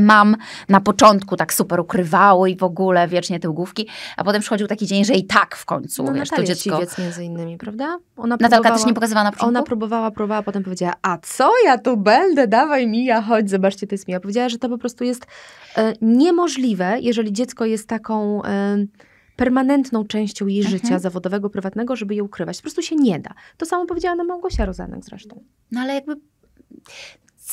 mam na początku tak super ukrywały i w ogóle wiecznie te główki, a potem przychodził taki dzień, że i tak w końcu, no, wiesz, to dziecko... Siwiec między innymi, prawda? Ona Natalka też nie pokazywała na początku? Ona próbowała, próbowała, potem powiedziała, a co ja tu będę, dawaj Mija, chodź, zobaczcie, to jest Mija. Powiedziała, że to po prostu jest e, niemożliwe, jeżeli dziecko jest taką... E, permanentną częścią jej mhm. życia zawodowego, prywatnego, żeby je ukrywać. Po prostu się nie da. To samo powiedziała nam Małgosia Rozanek zresztą. No ale jakby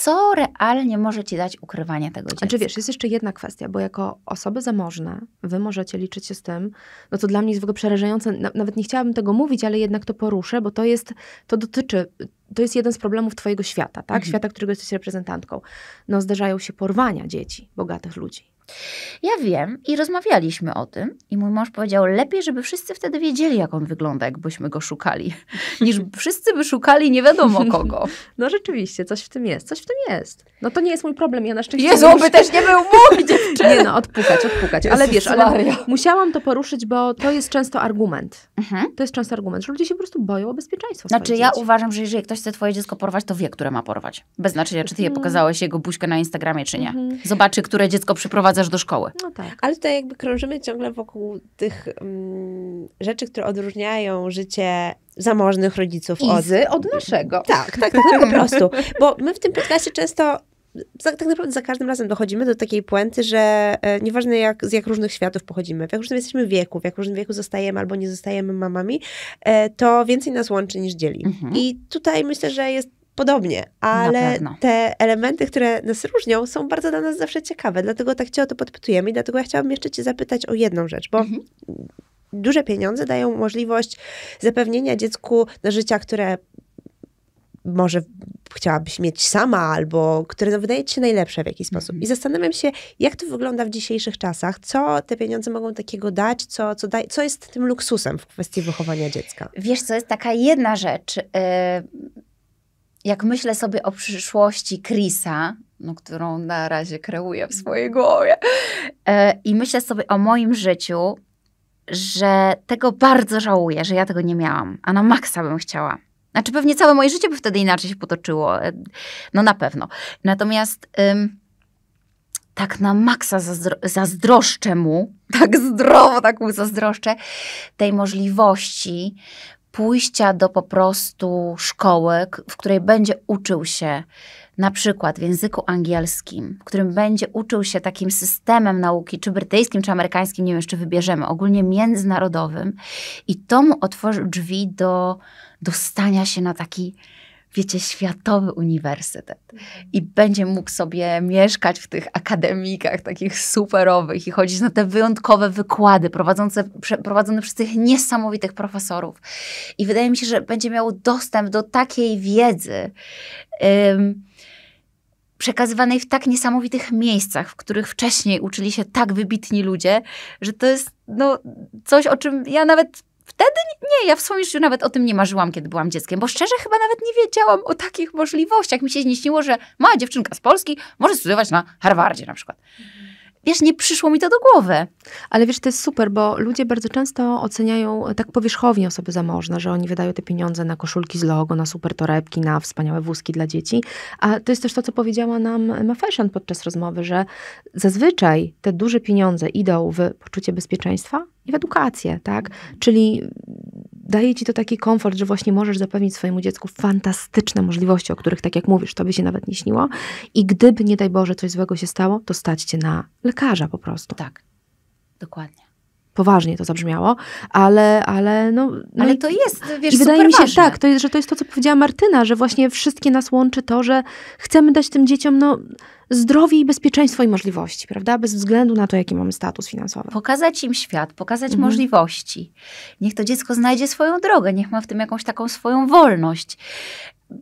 co realnie może ci dać ukrywanie tego dziecka? Znaczy wiesz, jest jeszcze jedna kwestia, bo jako osoby zamożne, wy możecie liczyć się z tym, no to dla mnie jest w ogóle przerażające, nawet nie chciałabym tego mówić, ale jednak to poruszę, bo to jest, to dotyczy, to jest jeden z problemów twojego świata, tak? Mhm. Świata, którego jesteś reprezentantką. No zdarzają się porwania dzieci, bogatych ludzi. Ja wiem i rozmawialiśmy o tym i mój mąż powiedział, lepiej, żeby wszyscy wtedy wiedzieli, jak on wygląda, jakbyśmy go szukali, niż wszyscy by szukali nie wiadomo kogo. No rzeczywiście, coś w tym jest, coś w tym jest. No to nie jest mój problem, ja na szczęście... Jezu, by też nie był mój dziewczyny. Nie no, odpukać, odpukać, ale wiesz, ale musiałam to poruszyć, bo to jest często argument. Mhm. To jest często argument, że ludzie się po prostu boją o bezpieczeństwo Znaczy ja dzieci. uważam, że jeżeli ktoś chce twoje dziecko porwać, to wie, które ma porwać. Bez znaczenia, czy ty je mhm. pokazałeś jego buźkę na Instagramie, czy nie. Mhm. Zobaczy, które dziecko przyprowadza do szkoły. No tak. Ale tutaj jakby krążymy ciągle wokół tych um, rzeczy, które odróżniają życie zamożnych rodziców Izy od, od naszego. Tak, tak, tak, po prostu. Bo my w tym podcastie często za, tak naprawdę za każdym razem dochodzimy do takiej puenty, że e, nieważne jak, z jak różnych światów pochodzimy, w jak różnym jesteśmy wieku, w jak różnym wieku zostajemy albo nie zostajemy mamami, e, to więcej nas łączy niż dzieli. Mhm. I tutaj myślę, że jest podobnie, ale te elementy, które nas różnią, są bardzo dla nas zawsze ciekawe. Dlatego tak cię o to podpytujemy i dlatego ja chciałabym jeszcze cię zapytać o jedną rzecz, bo mhm. duże pieniądze dają możliwość zapewnienia dziecku na życia, które może chciałabyś mieć sama, albo które no, wydaje ci się najlepsze w jakiś sposób. Mhm. I zastanawiam się, jak to wygląda w dzisiejszych czasach, co te pieniądze mogą takiego dać, co, co, daj, co jest tym luksusem w kwestii wychowania dziecka. Wiesz, co jest taka jedna rzecz. Yy jak myślę sobie o przyszłości Chrisa, no, którą na razie kreuję w swojej głowie, e, i myślę sobie o moim życiu, że tego bardzo żałuję, że ja tego nie miałam, a na maksa bym chciała. Znaczy pewnie całe moje życie by wtedy inaczej się potoczyło. E, no na pewno. Natomiast ym, tak na maksa zazdro zazdroszczę mu, tak zdrowo tak mu zazdroszczę, tej możliwości pójścia do po prostu szkoły, w której będzie uczył się na przykład w języku angielskim, w którym będzie uczył się takim systemem nauki, czy brytyjskim, czy amerykańskim, nie wiem, czy wybierzemy, ogólnie międzynarodowym, i to mu otworzy drzwi do, do stania się na taki wiecie, światowy uniwersytet. I będzie mógł sobie mieszkać w tych akademikach takich superowych i chodzić na te wyjątkowe wykłady prowadzące, prowadzone przez tych niesamowitych profesorów. I wydaje mi się, że będzie miał dostęp do takiej wiedzy. Przekazywanej w tak niesamowitych miejscach, w których wcześniej uczyli się tak wybitni ludzie, że to jest no, coś, o czym ja nawet wtedy nie, ja w swoim życiu nawet o tym nie marzyłam, kiedy byłam dzieckiem, bo szczerze chyba nawet nie wiedziałam o takich możliwościach. Mi się nie śniło, że mała dziewczynka z Polski może studiować na Harvardzie na przykład. Wiesz, nie przyszło mi to do głowy. Ale wiesz, to jest super, bo ludzie bardzo często oceniają tak powierzchownie osoby zamożne, że oni wydają te pieniądze na koszulki z logo, na super torebki, na wspaniałe wózki dla dzieci. A to jest też to, co powiedziała nam Ma podczas rozmowy, że zazwyczaj te duże pieniądze idą w poczucie bezpieczeństwa i w edukację, tak? Czyli daje ci to taki komfort, że właśnie możesz zapewnić swojemu dziecku fantastyczne możliwości, o których, tak jak mówisz, to by się nawet nie śniło. I gdyby, nie daj Boże, coś złego się stało, to stać cię na lekarza po prostu. Tak, dokładnie poważnie to zabrzmiało, ale, ale no... no ale to jest, wiesz, I wydaje mi się, ważne. tak, to jest, że to jest to, co powiedziała Martyna, że właśnie wszystkie nas łączy to, że chcemy dać tym dzieciom, no zdrowie i bezpieczeństwo i możliwości, prawda? Bez względu na to, jaki mamy status finansowy. Pokazać im świat, pokazać mhm. możliwości. Niech to dziecko znajdzie swoją drogę, niech ma w tym jakąś taką swoją wolność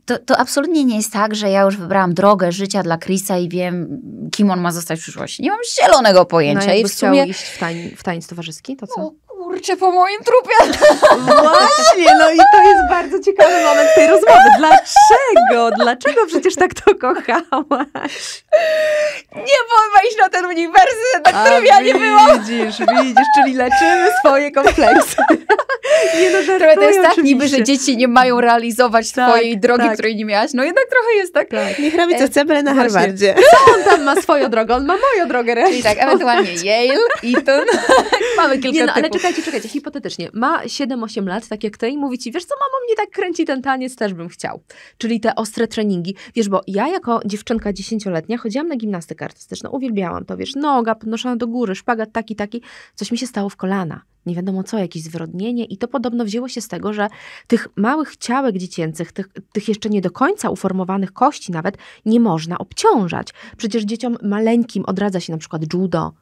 to, to absolutnie nie jest tak, że ja już wybrałam drogę życia dla Chrisa i wiem, kim on ma zostać w przyszłości. Nie mam zielonego pojęcia. No, I w sumie... iść w, tań, w tańc towarzyski, to co? Kurczę, po moim trupie. Właśnie, no i to jest bardzo ciekawy moment tej rozmowy. Dlaczego? Dlaczego przecież tak to kochałaś? Nie mogę wejść na ten uniwersytet, na którym ja nie byłam. Widzisz, widzisz, czyli leczymy swoje kompleksy. Nie no, żartuję, To jest tak oczywiście. niby, że dzieci nie mają realizować tak, swojej drogi, tak. której nie miałaś. No jednak trochę jest tak. tak. Niech robi co chce, byle na Harvardzie. Co on tam ma swoją drogą? On ma moją drogę realizować. Czyli tak, ewentualnie Yale, Eton. Mamy kilka nie no, ale czekajcie, czekajcie, hipotetycznie. Ma 7-8 lat, tak jak ty i mówi ci, wiesz co, mamo, mnie tak kręci ten taniec, też bym chciał. Czyli te ostre treningi. Wiesz, bo ja jako dziewczynka dziesięcioletnia chodziłam na gimnastykę artystyczną, uwielbiałam to, wiesz, noga podnoszona do góry, szpagat taki, taki. Coś mi się stało w kolana nie wiadomo co, jakieś zwrodnienie i to podobno wzięło się z tego, że tych małych ciałek dziecięcych, tych, tych jeszcze nie do końca uformowanych kości nawet, nie można obciążać. Przecież dzieciom maleńkim odradza się na przykład judo,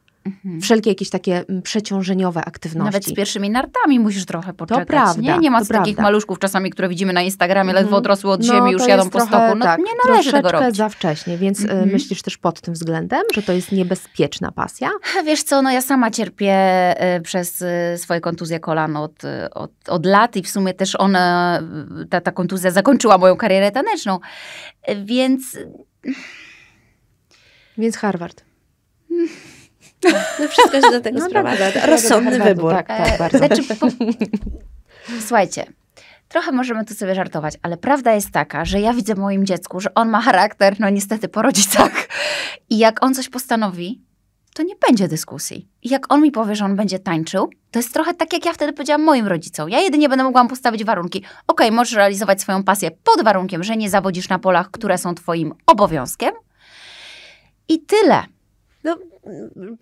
Mhm. Wszelkie jakieś takie mm, przeciążeniowe aktywności. Nawet z pierwszymi nartami musisz trochę poczekać. To prawda. Nie, nie ma takich prawda. maluszków czasami, które widzimy na Instagramie, ledwo mhm. odrosły od no, ziemi, już jadą po stoku. No tak, nie należy tego robić. za wcześnie, więc y, mhm. myślisz też pod tym względem, że to jest niebezpieczna pasja? Wiesz co, no ja sama cierpię y, przez y, swoje kontuzje kolan od, od, od lat i w sumie też ona, ta, ta kontuzja zakończyła moją karierę taneczną, więc... Więc Harvard. No wszystko się do tego no sprowadza. Tak, Rozsądny wybór. Tak, tak, bardzo. Znaczy, po... Słuchajcie, trochę możemy tu sobie żartować, ale prawda jest taka, że ja widzę w moim dziecku, że on ma charakter, no niestety po rodzicach. I jak on coś postanowi, to nie będzie dyskusji. I jak on mi powie, że on będzie tańczył, to jest trochę tak, jak ja wtedy powiedziałam moim rodzicom. Ja jedynie będę mogła postawić warunki. Ok, możesz realizować swoją pasję pod warunkiem, że nie zawodzisz na polach, które są twoim obowiązkiem. I tyle. No,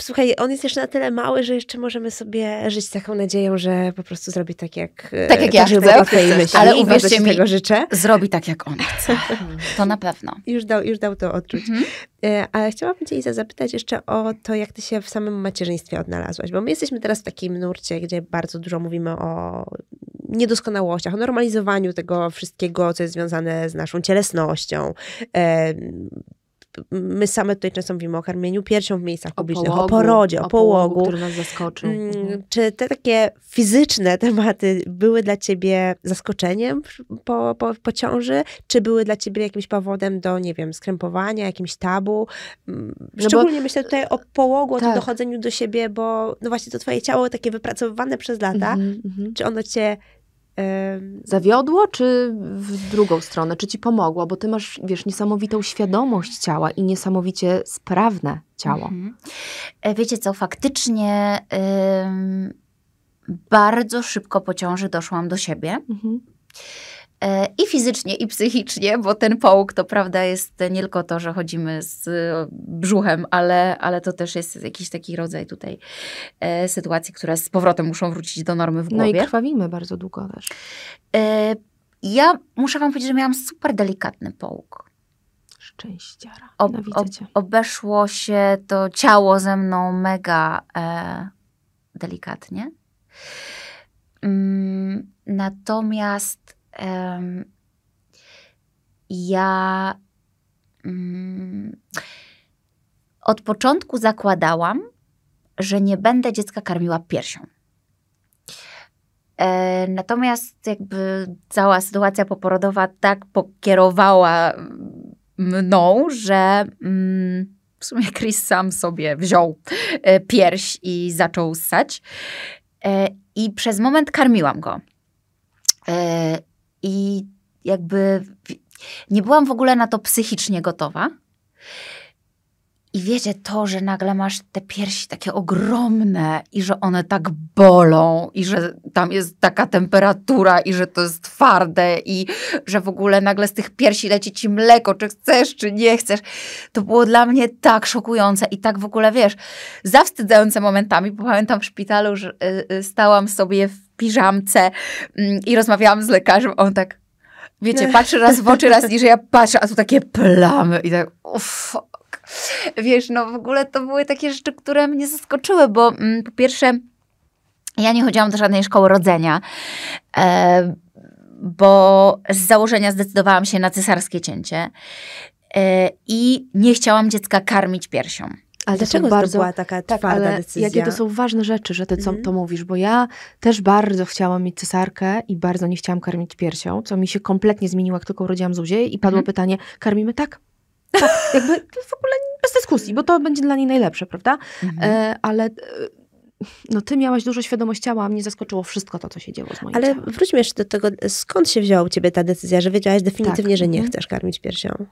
słuchaj, on jest jeszcze na tyle mały, że jeszcze możemy sobie żyć z taką nadzieją, że po prostu zrobi tak jak Tak jak ja chcę, myśli. ale uwierzcie mi, tego życzę. zrobi tak jak on chce. To na pewno. Już dał, już dał to odczuć. Mhm. E, ale chciałabym cię Iza zapytać jeszcze o to, jak ty się w samym macierzyństwie odnalazłaś, bo my jesteśmy teraz w takim nurcie, gdzie bardzo dużo mówimy o niedoskonałościach, o normalizowaniu tego wszystkiego, co jest związane z naszą cielesnością, my same tutaj często mówimy o karmieniu piersią w miejscach o publicznych, połogu, o porodzie, o, o połogu. połogu który nas zaskoczył. Mm, mhm. Czy te takie fizyczne tematy były dla ciebie zaskoczeniem po, po, po ciąży? Czy były dla ciebie jakimś powodem do, nie wiem, skrępowania, jakimś tabu? Mm, szczególnie no bo, myślę tutaj o połogu, o tak. tym dochodzeniu do siebie, bo no właśnie to twoje ciało takie wypracowywane przez lata, mm -hmm, czy ono cię Zawiodło, czy w drugą stronę? Czy ci pomogło? Bo ty masz, wiesz, niesamowitą świadomość ciała i niesamowicie sprawne ciało. Mhm. E, wiecie co, faktycznie bardzo szybko po ciąży doszłam do siebie. Mhm. E, I fizycznie, i psychicznie, bo ten połóg to prawda jest nie tylko to, że chodzimy z brzuchem, ale, ale to też jest jakiś taki rodzaj tutaj e, sytuacji, które z powrotem muszą wrócić do normy w głowie. No i krwawimy bardzo długo też. E, ja muszę wam powiedzieć, że miałam super delikatny połóg. Szczęściara. Ob, ob, obeszło się to ciało ze mną mega e, delikatnie. Mm, natomiast ja um, od początku zakładałam, że nie będę dziecka karmiła piersią. E, natomiast jakby cała sytuacja poporodowa tak pokierowała mną, że mm, w sumie Chris sam sobie wziął e, pierś i zaczął ssać. E, I przez moment karmiłam go. I jakby nie byłam w ogóle na to psychicznie gotowa. I wiecie, to, że nagle masz te piersi takie ogromne i że one tak bolą i że tam jest taka temperatura i że to jest twarde i że w ogóle nagle z tych piersi leci ci mleko, czy chcesz, czy nie chcesz. To było dla mnie tak szokujące i tak w ogóle, wiesz, zawstydzające momentami. Bo pamiętam w szpitalu, że y, y, stałam sobie w piżamce mm, i rozmawiałam z lekarzem, on tak wiecie, patrzy raz w oczy, raz niżej, ja patrzę, a tu takie plamy i tak uff, Wiesz, no w ogóle to były takie rzeczy, które mnie zaskoczyły, bo mm, po pierwsze ja nie chodziłam do żadnej szkoły rodzenia, e, bo z założenia zdecydowałam się na cesarskie cięcie e, i nie chciałam dziecka karmić piersią. Ale dlaczego bardzo, była taka tak, twarda ale decyzja? Jakie to są ważne rzeczy, że ty co, mm. to mówisz, bo ja też bardzo chciałam mieć cesarkę i bardzo nie chciałam karmić piersią, co mi się kompletnie zmieniło, jak tylko urodziłam Zuzię i padło mm. pytanie, karmimy tak? Tak, jakby w ogóle bez dyskusji, bo to będzie dla niej najlepsze, prawda? Mhm. E, ale e, no ty miałaś dużo świadomość ciała, a mnie zaskoczyło wszystko to, co się działo z moim Ale ciałem. wróćmy jeszcze do tego, skąd się wzięła u ciebie ta decyzja, że wiedziałaś definitywnie, tak. że nie mhm. chcesz karmić piersią?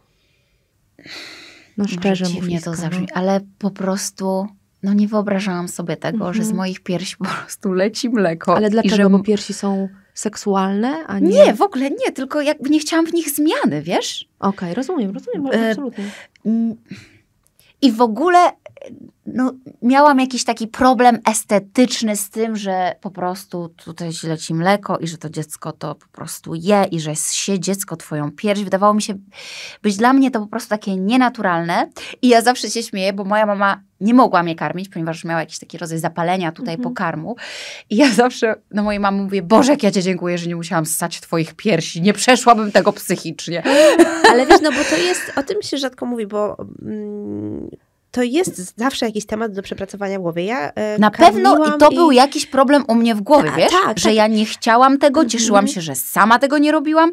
No szczerze mówiąc. to zabrzmi, ale po prostu no nie wyobrażałam sobie tego, mhm. że z mhm. moich piersi po prostu leci mleko. Ale dlaczego? Że... Bo piersi są seksualne, a nie... Nie, w ogóle nie, tylko jakby nie chciałam w nich zmiany, wiesz? Okej, okay, rozumiem, rozumiem, e, absolutnie. I w ogóle no, miałam jakiś taki problem estetyczny z tym, że po prostu tutaj leci mleko i że to dziecko to po prostu je i że się dziecko twoją pierś. Wydawało mi się być dla mnie to po prostu takie nienaturalne i ja zawsze się śmieję, bo moja mama nie mogła mnie karmić, ponieważ miała jakiś taki rodzaj zapalenia tutaj mhm. pokarmu i ja zawsze do mojej mamy mówię, Boże, jak ja cię dziękuję, że nie musiałam ssać twoich piersi, nie przeszłabym tego psychicznie. Ale wiesz, no bo to jest, o tym się rzadko mówi, bo... Mm, to jest zawsze jakiś temat do przepracowania w głowie. Ja, e, Na pewno i to i... był jakiś problem u mnie w głowie, Ta, wiesz? Tak, że tak. ja nie chciałam tego, mhm. cieszyłam się, że sama tego nie robiłam.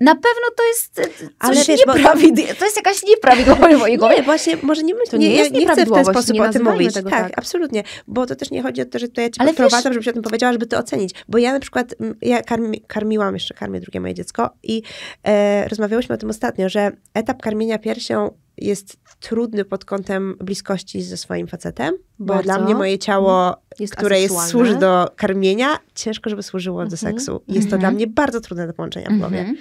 Na pewno to jest e, coś Ale wiesz. To jest jakaś nieprawidłowość w mojej głowie. Nie, właśnie, może nie myślę, to nie, nie, jest nie chcę w ten sposób o tym mówić. Tego, tak, tak, absolutnie. Bo to też nie chodzi o to, że to ja cię Ale wiesz... żebyś o tym powiedziała, żeby to ocenić. Bo ja na przykład, ja karmi, karmiłam, jeszcze karmię drugie moje dziecko i e, rozmawiałyśmy o tym ostatnio, że etap karmienia piersią jest trudny pod kątem bliskości ze swoim facetem, bo Bardzo. dla mnie moje ciało, jest które jest, służy do karmienia, ciężko, żeby służyło do mhm. seksu. Jest to dla mhm. mnie bardzo trudne do połączenia w głowie. Mhm.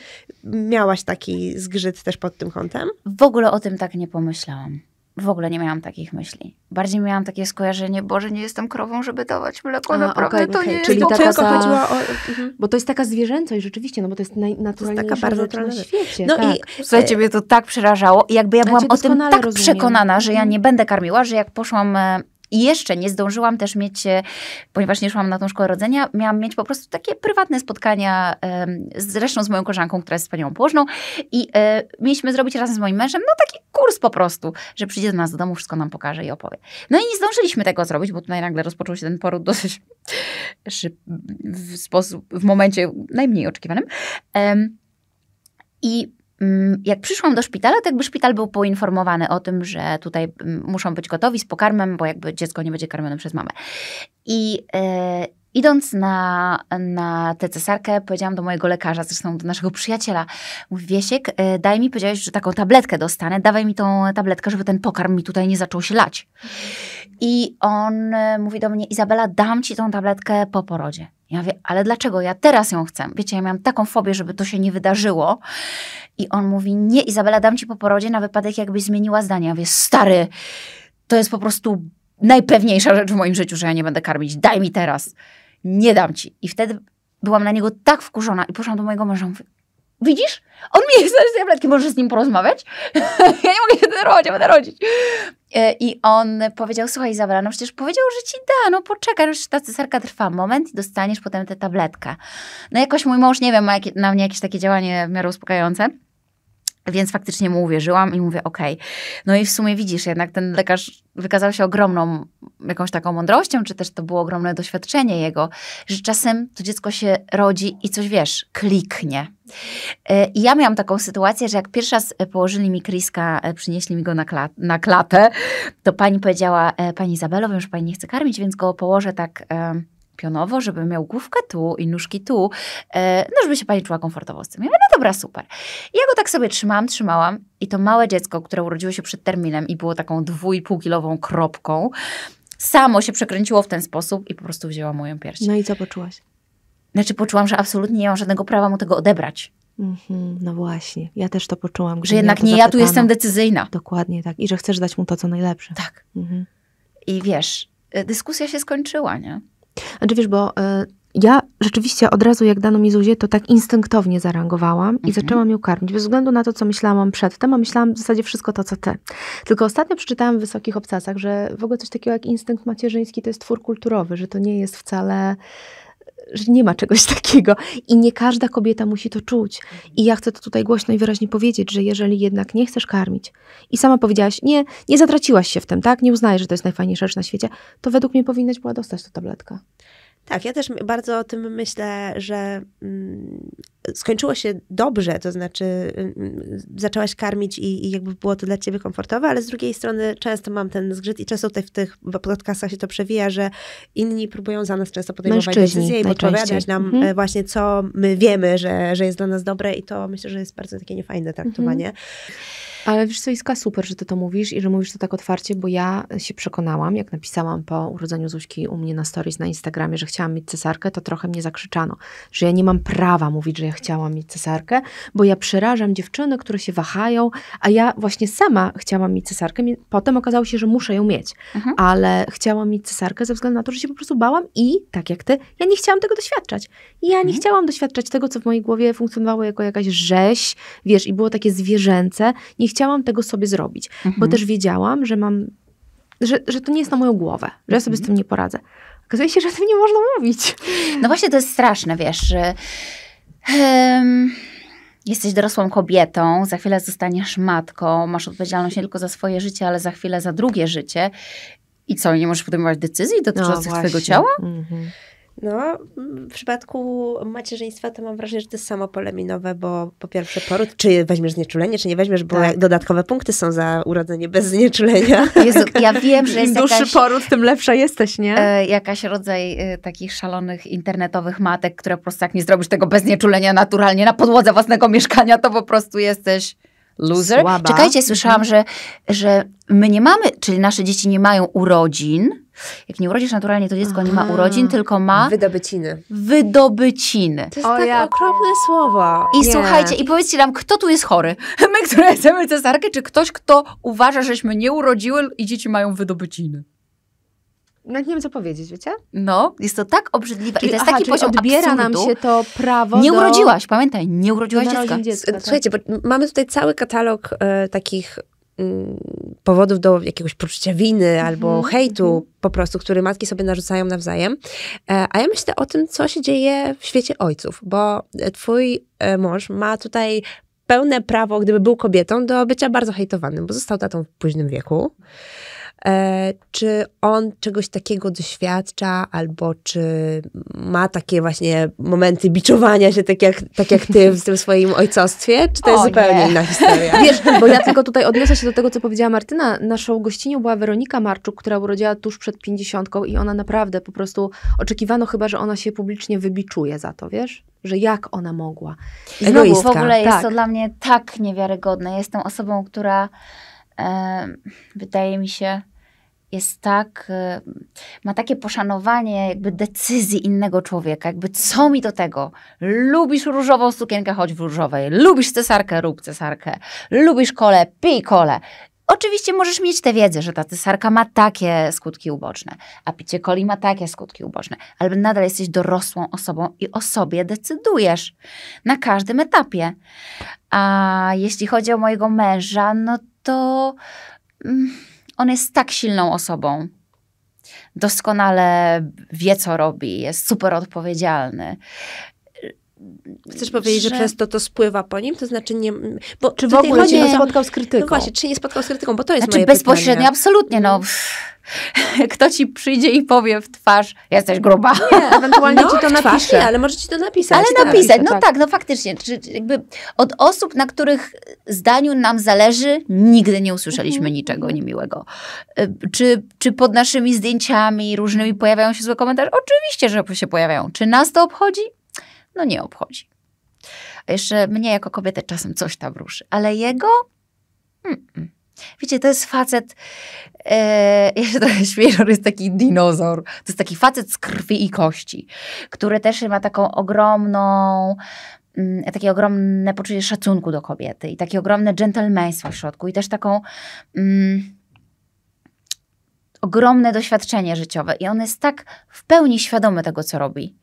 Miałaś taki zgrzyt też pod tym kątem? W ogóle o tym tak nie pomyślałam w ogóle nie miałam takich myśli. Bardziej miałam takie skojarzenie, Boże, nie jestem krową, żeby dawać mleko, A, naprawdę okay, to okay. nie Czyli jest taka ta... chodziła o... Mhm. Bo to jest taka zwierzęcość rzeczywiście, no bo to jest najnaturalniejsza taka bardzo rzecz na świecie. No tak. i słuchajcie, mnie to tak przerażało. I jakby ja byłam o tym tak rozumiem. przekonana, że ja nie będę karmiła, że jak poszłam e, i jeszcze nie zdążyłam też mieć, e, ponieważ nie szłam na tą szkołę rodzenia, miałam mieć po prostu takie prywatne spotkania, zresztą z moją koleżanką, która jest wspaniałą położną i e, mieliśmy zrobić razem z moim mężem, no taki kurs po prostu, że przyjdzie do nas do domu, wszystko nam pokaże i opowie. No i nie zdążyliśmy tego zrobić, bo tutaj nagle rozpoczął się ten poród dosyć szyb, w sposób, w momencie najmniej oczekiwanym. I jak przyszłam do szpitala, to jakby szpital był poinformowany o tym, że tutaj mm, muszą być gotowi z pokarmem, bo jakby dziecko nie będzie karmione przez mamę. I, yy, idąc na, na tę cesarkę, powiedziałam do mojego lekarza, zresztą do naszego przyjaciela, mówi, Wiesiek, e, daj mi, powiedziałeś, że taką tabletkę dostanę, dawaj mi tą tabletkę, żeby ten pokarm mi tutaj nie zaczął się lać. I on e, mówi do mnie, Izabela, dam ci tą tabletkę po porodzie. Ja mówię, ale dlaczego? Ja teraz ją chcę. Wiecie, ja miałam taką fobię, żeby to się nie wydarzyło. I on mówi, nie Izabela, dam ci po porodzie na wypadek, jakbyś zmieniła zdanie. Ja mówię, stary, to jest po prostu najpewniejsza rzecz w moim życiu, że ja nie będę karmić. Daj mi teraz. Nie dam ci. I wtedy byłam na niego tak wkurzona i poszłam do mojego męża. Mówię, Widzisz? On mi jest z tabletki, możesz z nim porozmawiać? ja nie mogę się denerwować, ja będę rodzić. E, I on powiedział, słuchaj Izabela, no przecież powiedział, że ci da, no poczekaj, już ta cesarka trwa moment i dostaniesz potem tę tabletkę. No jakoś mój mąż, nie wiem, ma na mnie jakieś takie działanie w miarę uspokajające. Więc faktycznie mu uwierzyłam i mówię, okej. Okay. No i w sumie widzisz, jednak ten lekarz wykazał się ogromną jakąś taką mądrością, czy też to było ogromne doświadczenie jego, że czasem to dziecko się rodzi i coś, wiesz, kliknie. E, I ja miałam taką sytuację, że jak pierwszy raz położyli mi Kriska, e, przynieśli mi go na, klat na klatę, to pani powiedziała, e, pani Izabelo, wiem, że pani nie chce karmić, więc go położę tak pionowo, żeby miał główkę tu i nóżki tu, e, no żeby się pani czuła komfortowo z tym. Ja mówię, no dobra, super. I ja go tak sobie trzymałam, trzymałam i to małe dziecko, które urodziło się przed terminem i było taką dwójpółkilową kropką, samo się przekręciło w ten sposób i po prostu wzięła moją pierś. No i co poczułaś? Znaczy poczułam, że absolutnie nie mam żadnego prawa mu tego odebrać. Mm-hmm, no właśnie, ja też to poczułam. Że jednak nie ja tu jestem decyzyjna. Dokładnie tak. I że chcesz dać mu to, co najlepsze. Tak. Mm-hmm. I wiesz, y, dyskusja się skończyła, nie? Znaczy wiesz, bo y, ja rzeczywiście od razu jak dano mi Zuzię, to tak instynktownie zareagowałam mhm. i zaczęłam ją karmić. Bez względu na to, co myślałam przedtem, a myślałam w zasadzie wszystko to, co ty. Tylko ostatnio przeczytałam w Wysokich Obcasach, że w ogóle coś takiego jak instynkt macierzyński to jest twór kulturowy, że to nie jest wcale że nie ma czegoś takiego i nie każda kobieta musi to czuć. I ja chcę to tutaj głośno i wyraźnie powiedzieć, że jeżeli jednak nie chcesz karmić i sama powiedziałaś, nie, nie zatraciłaś się w tym, tak, nie uznajesz, że to jest najfajniejsza rzecz na świecie, to według mnie powinnaś była dostać tę tabletkę. Tak, ja też bardzo o tym myślę, że mm, skończyło się dobrze, to znaczy mm, zaczęłaś karmić i, i, jakby było to dla ciebie komfortowe, ale z drugiej strony często mam ten zgrzyt i często tutaj w tych podcastach się to przewija, że inni próbują za nas często podejmować Mężczyźni, decyzje i podpowiadać nam mhm. E, właśnie, co my wiemy, że, że jest dla nas dobre i to myślę, że jest bardzo takie niefajne traktowanie. Mhm. Ale wiesz co, Iska, super, że ty to mówisz i że mówisz to tak otwarcie, bo ja się przekonałam, jak napisałam po urodzeniu Zuśki u mnie na stories na Instagramie, że chciałam mieć cesarkę, to trochę mnie zakrzyczano, że ja nie mam prawa mówić, że ja chciałam mieć cesarkę, bo ja przerażam dziewczyny, które się wahają, a ja właśnie sama chciałam mieć cesarkę. Potem okazało się, że muszę ją mieć, mhm. ale chciałam mieć cesarkę ze względu na to, że się po prostu bałam i, tak jak ty, ja nie chciałam tego doświadczać. Ja nie mhm. chciałam doświadczać tego, co w mojej głowie funkcjonowało jako jakaś rzeź, wiesz, i było takie zwierzęce. Nie chciałam tego sobie zrobić, mhm. bo też wiedziałam, że mam, że, że to nie jest na moją głowę, że ja sobie z mhm. tym nie poradzę. Okazuje się, że o tym nie można mówić. No właśnie to jest straszne, wiesz, że um, jesteś dorosłą kobietą, za chwilę zostaniesz matką, masz odpowiedzialność nie tylko za swoje życie, ale za chwilę za drugie życie. I co, nie możesz podejmować decyzji dotyczących no, twojego ciała? Mhm. No, w przypadku macierzyństwa to mam wrażenie, że to jest samo poleminowe, bo po pierwsze poród, czy weźmiesz znieczulenie, czy nie weźmiesz, bo tak. dodatkowe punkty są za urodzenie bez znieczulenia. Jezu, ja wiem, że jest Im dłuższy jakaś, poród, tym lepsza jesteś, nie? E, jakaś rodzaj e, takich szalonych internetowych matek, które po prostu jak nie zrobisz tego bez znieczulenia naturalnie na podłodze własnego mieszkania, to po prostu jesteś loser. Słaba. Czekajcie, słyszałam, mhm. że, że my nie mamy, czyli nasze dzieci nie mają urodzin, jak nie urodzisz naturalnie, to dziecko nie ma urodzin, tylko ma... Wydobyciny. Wydobyciny. To jest o, tak jak... okropne słowo. I nie. słuchajcie, i powiedzcie nam, kto tu jest chory? My, które chcemy cesarkę, czy ktoś, kto uważa, żeśmy nie urodziły i dzieci mają wydobyciny? No nie wiem, co powiedzieć, wiecie? No, jest to tak obrzydliwe. Czyli, I to jest aha, taki poziom odbiera absurdu. nam się to prawo Nie do... urodziłaś, pamiętaj, nie urodziłaś dziecka. dziecka tak. Słuchajcie, bo mamy tutaj cały katalog e, takich powodów do jakiegoś poczucia winy mm -hmm. albo hejtu mm -hmm. po prostu, który matki sobie narzucają nawzajem. E, a ja myślę o tym, co się dzieje w świecie ojców, bo twój e, mąż ma tutaj pełne prawo, gdyby był kobietą, do bycia bardzo hejtowanym, bo został tatą w późnym wieku. E, czy on czegoś takiego doświadcza, albo czy ma takie właśnie momenty biczowania się, tak jak, tak jak ty w tym swoim ojcostwie? Czy to jest o, zupełnie nie. inna historia? Wiesz, bo ja tylko tutaj odniosę się do tego, co powiedziała Martyna. Naszą gościnią była Weronika Marczuk, która urodziła tuż przed pięćdziesiątką i ona naprawdę po prostu oczekiwano chyba, że ona się publicznie wybiczuje za to, wiesz? Że jak ona mogła. I znowu, w ogóle jest tak. to dla mnie tak niewiarygodne. Jestem osobą, która wydaje mi się jest tak, ma takie poszanowanie jakby decyzji innego człowieka, jakby co mi do tego? Lubisz różową sukienkę, chodź w różowej. Lubisz cesarkę, rób cesarkę. Lubisz kole, pij kole. Oczywiście możesz mieć tę wiedzę, że ta cesarka ma takie skutki uboczne, a picie coli ma takie skutki uboczne, ale nadal jesteś dorosłą osobą i o sobie decydujesz na każdym etapie. A jeśli chodzi o mojego męża, no to... Mm, on jest tak silną osobą. Doskonale wie, co robi, jest super odpowiedzialny. Chcesz powiedzieć, że... że, przez to to spływa po nim? To znaczy nie... Bo czy w ogóle się nie spotkał z krytyką? No właśnie, czy nie spotkał z krytyką, bo to jest znaczy, moje bezpośrednio, pytanie. absolutnie, no. Kto ci przyjdzie i powie w twarz, jesteś gruba. Nie, ewentualnie no, ci to napisze. ale może ci to napisać. Ale tak. napisać, no tak. tak, no faktycznie. Czy, jakby od osób, na których zdaniu nam zależy, nigdy nie usłyszeliśmy mhm. niczego niemiłego. Y, czy, czy pod naszymi zdjęciami różnymi pojawiają się złe komentarze? Oczywiście, że się pojawiają. Czy nas to obchodzi? No nie obchodzi. A jeszcze mnie jako kobietę czasem coś tam ruszy. Ale jego? Mm -mm. Wiecie, to jest facet, e, ja się trochę śmieję, jest taki dinozaur. To jest taki facet z krwi i kości, który też ma taką ogromną, mm, takie ogromne poczucie szacunku do kobiety i takie ogromne dżentelmeństwo w środku i też taką mm, ogromne doświadczenie życiowe. I on jest tak w pełni świadomy tego, co robi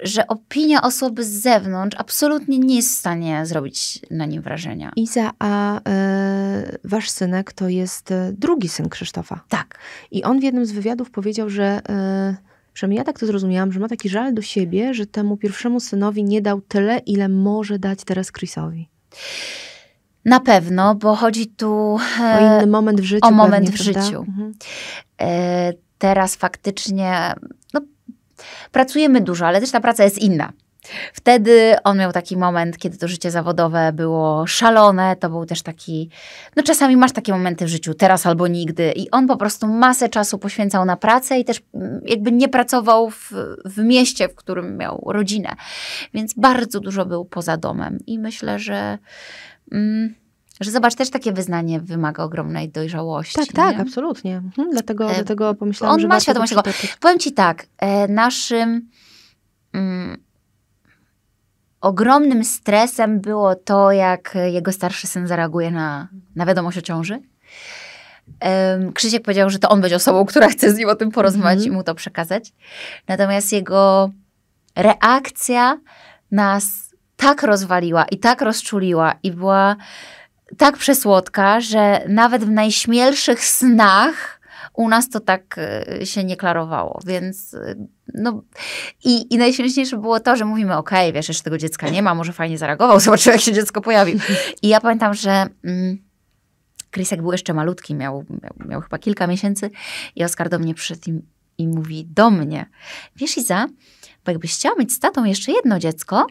że opinia osoby z zewnątrz absolutnie nie jest w stanie zrobić na nim wrażenia. Iza, a e, wasz synek to jest e, drugi syn Krzysztofa. Tak. I on w jednym z wywiadów powiedział, że e, przynajmniej ja tak to zrozumiałam, że ma taki żal do siebie, że temu pierwszemu synowi nie dał tyle, ile może dać teraz Chrisowi. Na pewno, bo chodzi tu e, o inny moment w życiu. O moment pewnie, w życiu. Mhm. E, teraz faktycznie pracujemy dużo, ale też ta praca jest inna. Wtedy on miał taki moment, kiedy to życie zawodowe było szalone. To był też taki, no czasami masz takie momenty w życiu, teraz albo nigdy. I on po prostu masę czasu poświęcał na pracę i też mm, jakby nie pracował w, w mieście, w którym miał rodzinę. Więc bardzo dużo był poza domem. I myślę, że. Mm, że zobacz, też takie wyznanie wymaga ogromnej dojrzałości. Tak, tak, nie? absolutnie. Mhm, dlatego, e, dlatego pomyślałam, on że ma świadomość tego. Powiem ci tak, e, naszym mm, ogromnym stresem było to, jak jego starszy syn zareaguje na, na wiadomość o ciąży. Um, Krzysiek powiedział, że to on będzie osobą, która chce z nim o tym porozmawiać mm -hmm. i mu to przekazać. Natomiast jego reakcja nas tak rozwaliła i tak rozczuliła i była tak przesłodka, że nawet w najśmielszych snach u nas to tak e, się nie klarowało, więc e, no i, i najśmieszniejsze było to, że mówimy, okej, okay, wiesz, jeszcze tego dziecka nie ma, może fajnie zareagował, zobaczymy jak się dziecko pojawi. I ja pamiętam, że mm, był jeszcze malutki, miał, miał, miał, chyba kilka miesięcy i Oskar do mnie przyszedł i, i mówi do mnie, wiesz Iza, bo jakbyś chciała mieć z tatą jeszcze jedno dziecko,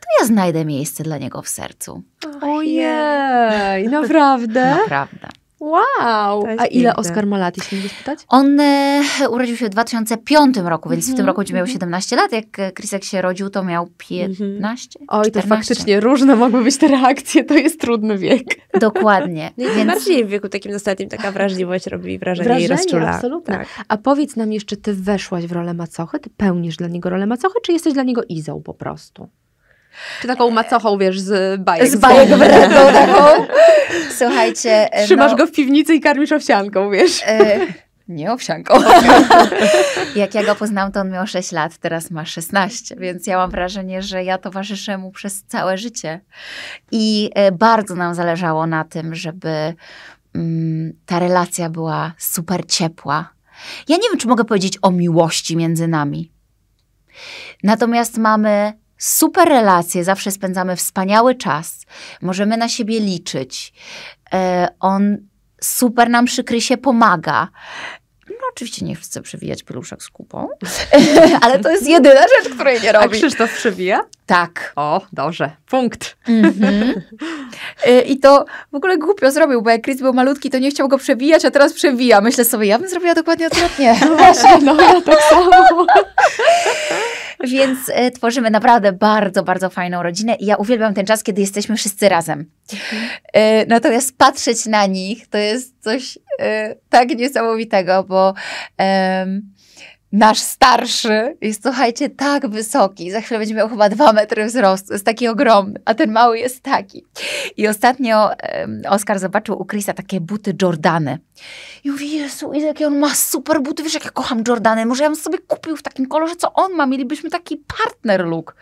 to ja znajdę miejsce dla niego w sercu. Ojej, naprawdę? Naprawdę. Wow! A ile Oskar ma lat, jeśli mogę spytać? On e, urodził się w 2005 roku, więc mm -hmm. w tym mhm, roku będzie miał 17 mhm. lat. Jak Krisek się rodził, to miał 15. Oj, 14. to faktycznie różne mogły być te reakcje, to jest trudny wiek. Dokładnie. No więc... Bardziej w wieku takim ostatnim taka wrażliwość robi wrażenie, wrażenie i rozczula. absolutnie. Tak. A powiedz nam jeszcze, ty weszłaś w rolę macochy, ty pełnisz dla niego rolę macochy, czy jesteś dla niego Izą po prostu? Czy taką macochą, wiesz, z bajek. Z bajek wredną taką. Słuchajcie. E, Trzymasz no, go w piwnicy i karmisz owsianką, wiesz. E, nie owsianką. Jak ja go poznałam, to on miał 6 lat, teraz ma 16, więc ja mam wrażenie, że ja towarzyszę mu przez całe życie. I e, bardzo nam zależało na tym, żeby mm, ta relacja była super ciepła. Ja nie wiem, czy mogę powiedzieć o miłości między nami. Natomiast mamy super relacje, zawsze spędzamy wspaniały czas, możemy na siebie liczyć. E, on super nam przy krysie pomaga. No oczywiście nie chcę przewijać pieluszek z kupą, ale to jest jedyna rzecz, której nie robi. A Krzysztof przewija? Tak. O, dobrze. Punkt. Mm -hmm. I to w ogóle głupio zrobił, bo jak Chris był malutki, to nie chciał go przewijać, a teraz przewija. Myślę sobie, ja bym zrobiła dokładnie odwrotnie. No właśnie, no ja tak samo. Więc e, tworzymy naprawdę bardzo, bardzo fajną rodzinę i ja uwielbiam ten czas, kiedy jesteśmy wszyscy razem. E, natomiast patrzeć na nich to jest coś e, tak niesamowitego, bo nasz starszy jest, słuchajcie, tak wysoki. Za chwilę będzie miał chyba dwa metry wzrostu. Jest taki ogromny, a ten mały jest taki. I ostatnio um, Oskar zobaczył u Chrisa takie buty Jordany. I mówi, Jezu, jakie on ma super buty. Wiesz, jak ja kocham Jordany. Może ja bym sobie kupił w takim kolorze, co on ma. Mielibyśmy taki partner look.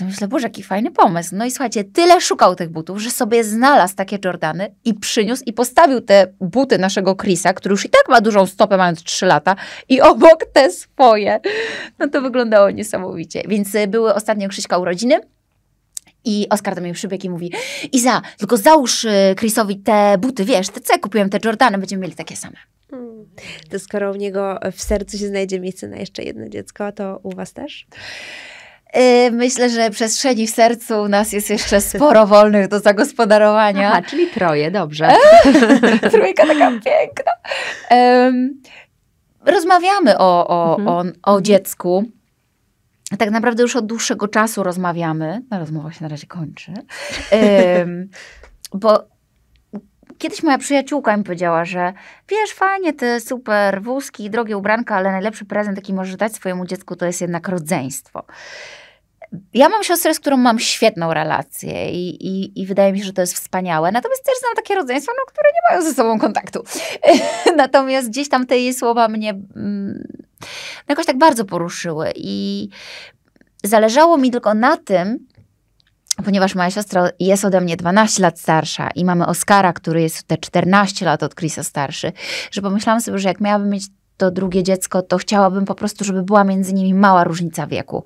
Ja myślę, Boże, jaki fajny pomysł. No i słuchajcie, tyle szukał tych butów, że sobie znalazł takie Jordany i przyniósł i postawił te buty naszego Chrisa, który już i tak ma dużą stopę, mając 3 lata, i obok te swoje. No to wyglądało niesamowicie. Więc y, były ostatnio Krzyśka urodziny. I Oskar do mnie przybiegł i mówi, Iza, tylko załóż y, Chrisowi te buty, wiesz, te co ja kupiłem, te Jordany, będziemy mieli takie same. Hmm. To skoro u niego w sercu się znajdzie miejsce na jeszcze jedno dziecko, to u was też? Y, myślę, że przestrzeni w sercu u nas jest jeszcze sporo wolnych do zagospodarowania. Aha, czyli troje, dobrze. Trójka taka piękna. Rozmawiamy o, o, mhm. o, o dziecku. Tak naprawdę już od dłuższego czasu rozmawiamy. Ta rozmowa się na razie kończy. Bo kiedyś moja przyjaciółka mi powiedziała, że wiesz, fajnie, te super wózki, drogie ubranka, ale najlepszy prezent, jaki możesz dać swojemu dziecku, to jest jednak rodzeństwo ja mam siostrę, z którą mam świetną relację i, i, i, wydaje mi się, że to jest wspaniałe. Natomiast też znam takie rodzeństwa, no, które nie mają ze sobą kontaktu. Natomiast gdzieś tam te jej słowa mnie mm, jakoś tak bardzo poruszyły i zależało mi tylko na tym, ponieważ moja siostra jest ode mnie 12 lat starsza i mamy Oskara, który jest te 14 lat od Chrisa starszy, że pomyślałam sobie, że jak miałabym mieć to drugie dziecko, to chciałabym po prostu, żeby była między nimi mała różnica wieku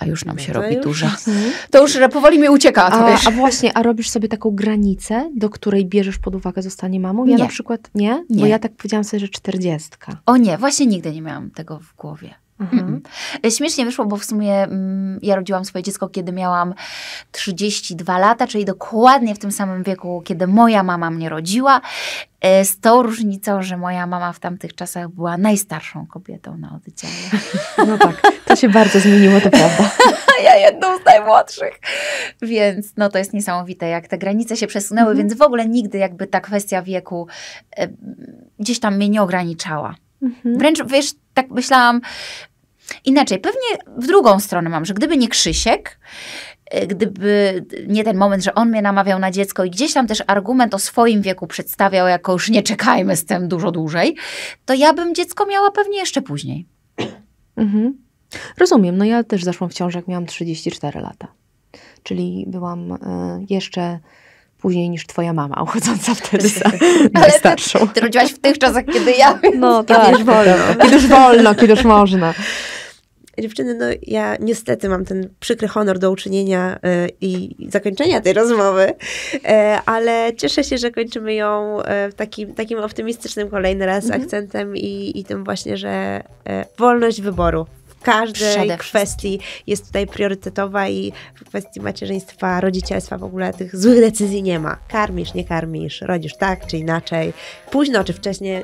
a już nam się no robi już, duża. To już powoli mi ucieka. A, a, właśnie, a robisz sobie taką granicę, do której bierzesz pod uwagę zostanie mamą? Ja nie. na przykład nie, nie, bo ja tak powiedziałam sobie, że czterdziestka. O nie, właśnie nigdy nie miałam tego w głowie. Mhm. Śmiesznie wyszło, bo w sumie mm, ja rodziłam swoje dziecko, kiedy miałam 32 lata, czyli dokładnie w tym samym wieku, kiedy moja mama mnie rodziła. E, z tą różnicą, że moja mama w tamtych czasach była najstarszą kobietą na oddziale. No tak, to się bardzo zmieniło, to prawda. ja jedną z najmłodszych. Więc no to jest niesamowite, jak te granice się przesunęły, mhm. więc w ogóle nigdy jakby ta kwestia wieku e, gdzieś tam mnie nie ograniczała. Mhm. Wręcz, wiesz, tak myślałam inaczej. Pewnie w drugą stronę mam, że gdyby nie Krzysiek, gdyby nie ten moment, że on mnie namawiał na dziecko i gdzieś tam też argument o swoim wieku przedstawiał jako już nie czekajmy z tym dużo dłużej, to ja bym dziecko miała pewnie jeszcze później. Mhm. Rozumiem. No ja też zaszłam w ciążę, jak miałam 34 lata. Czyli byłam y, jeszcze później niż twoja mama, uchodząca wtedy za najstarszą. Ty, ty rodziłaś w tych czasach, kiedy ja. No tak, kiedy już wolno. Kiedy już wolno, kiedy już można. Dziewczyny, no ja niestety mam ten przykry honor do uczynienia y, i zakończenia tej rozmowy, y, ale cieszę się, że kończymy ją y, w takim, takim optymistycznym kolejny raz mhm. akcentem i, i tym właśnie, że wolność wyboru każdej kwestii jest tutaj priorytetowa i w kwestii macierzyństwa, rodzicielstwa w ogóle tych złych decyzji nie ma. Karmisz, nie karmisz, rodzisz tak czy inaczej, późno czy wcześnie,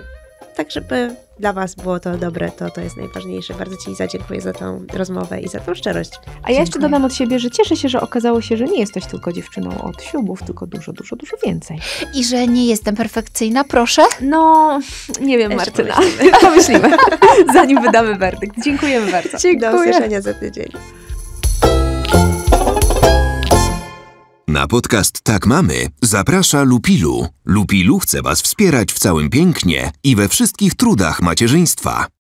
tak żeby dla Was było to dobre, to, to jest najważniejsze. Bardzo Ci zadziękuję za tą rozmowę i za tą szczerość. A ja Dziękuję. jeszcze dodam od siebie, że cieszę się, że okazało się, że nie jesteś tylko dziewczyną od ślubów, tylko dużo, dużo, dużo więcej. I że nie jestem perfekcyjna, proszę? No, nie wiem, jeszcze Martyna. Pomyślimy. pomyślimy, zanim wydamy werdykt. Dziękujemy bardzo. Dziękuję. Do usłyszenia za tydzień. Na podcast Tak Mamy zaprasza Lupilu. Lupilu chce Was wspierać w całym pięknie i we wszystkich trudach macierzyństwa.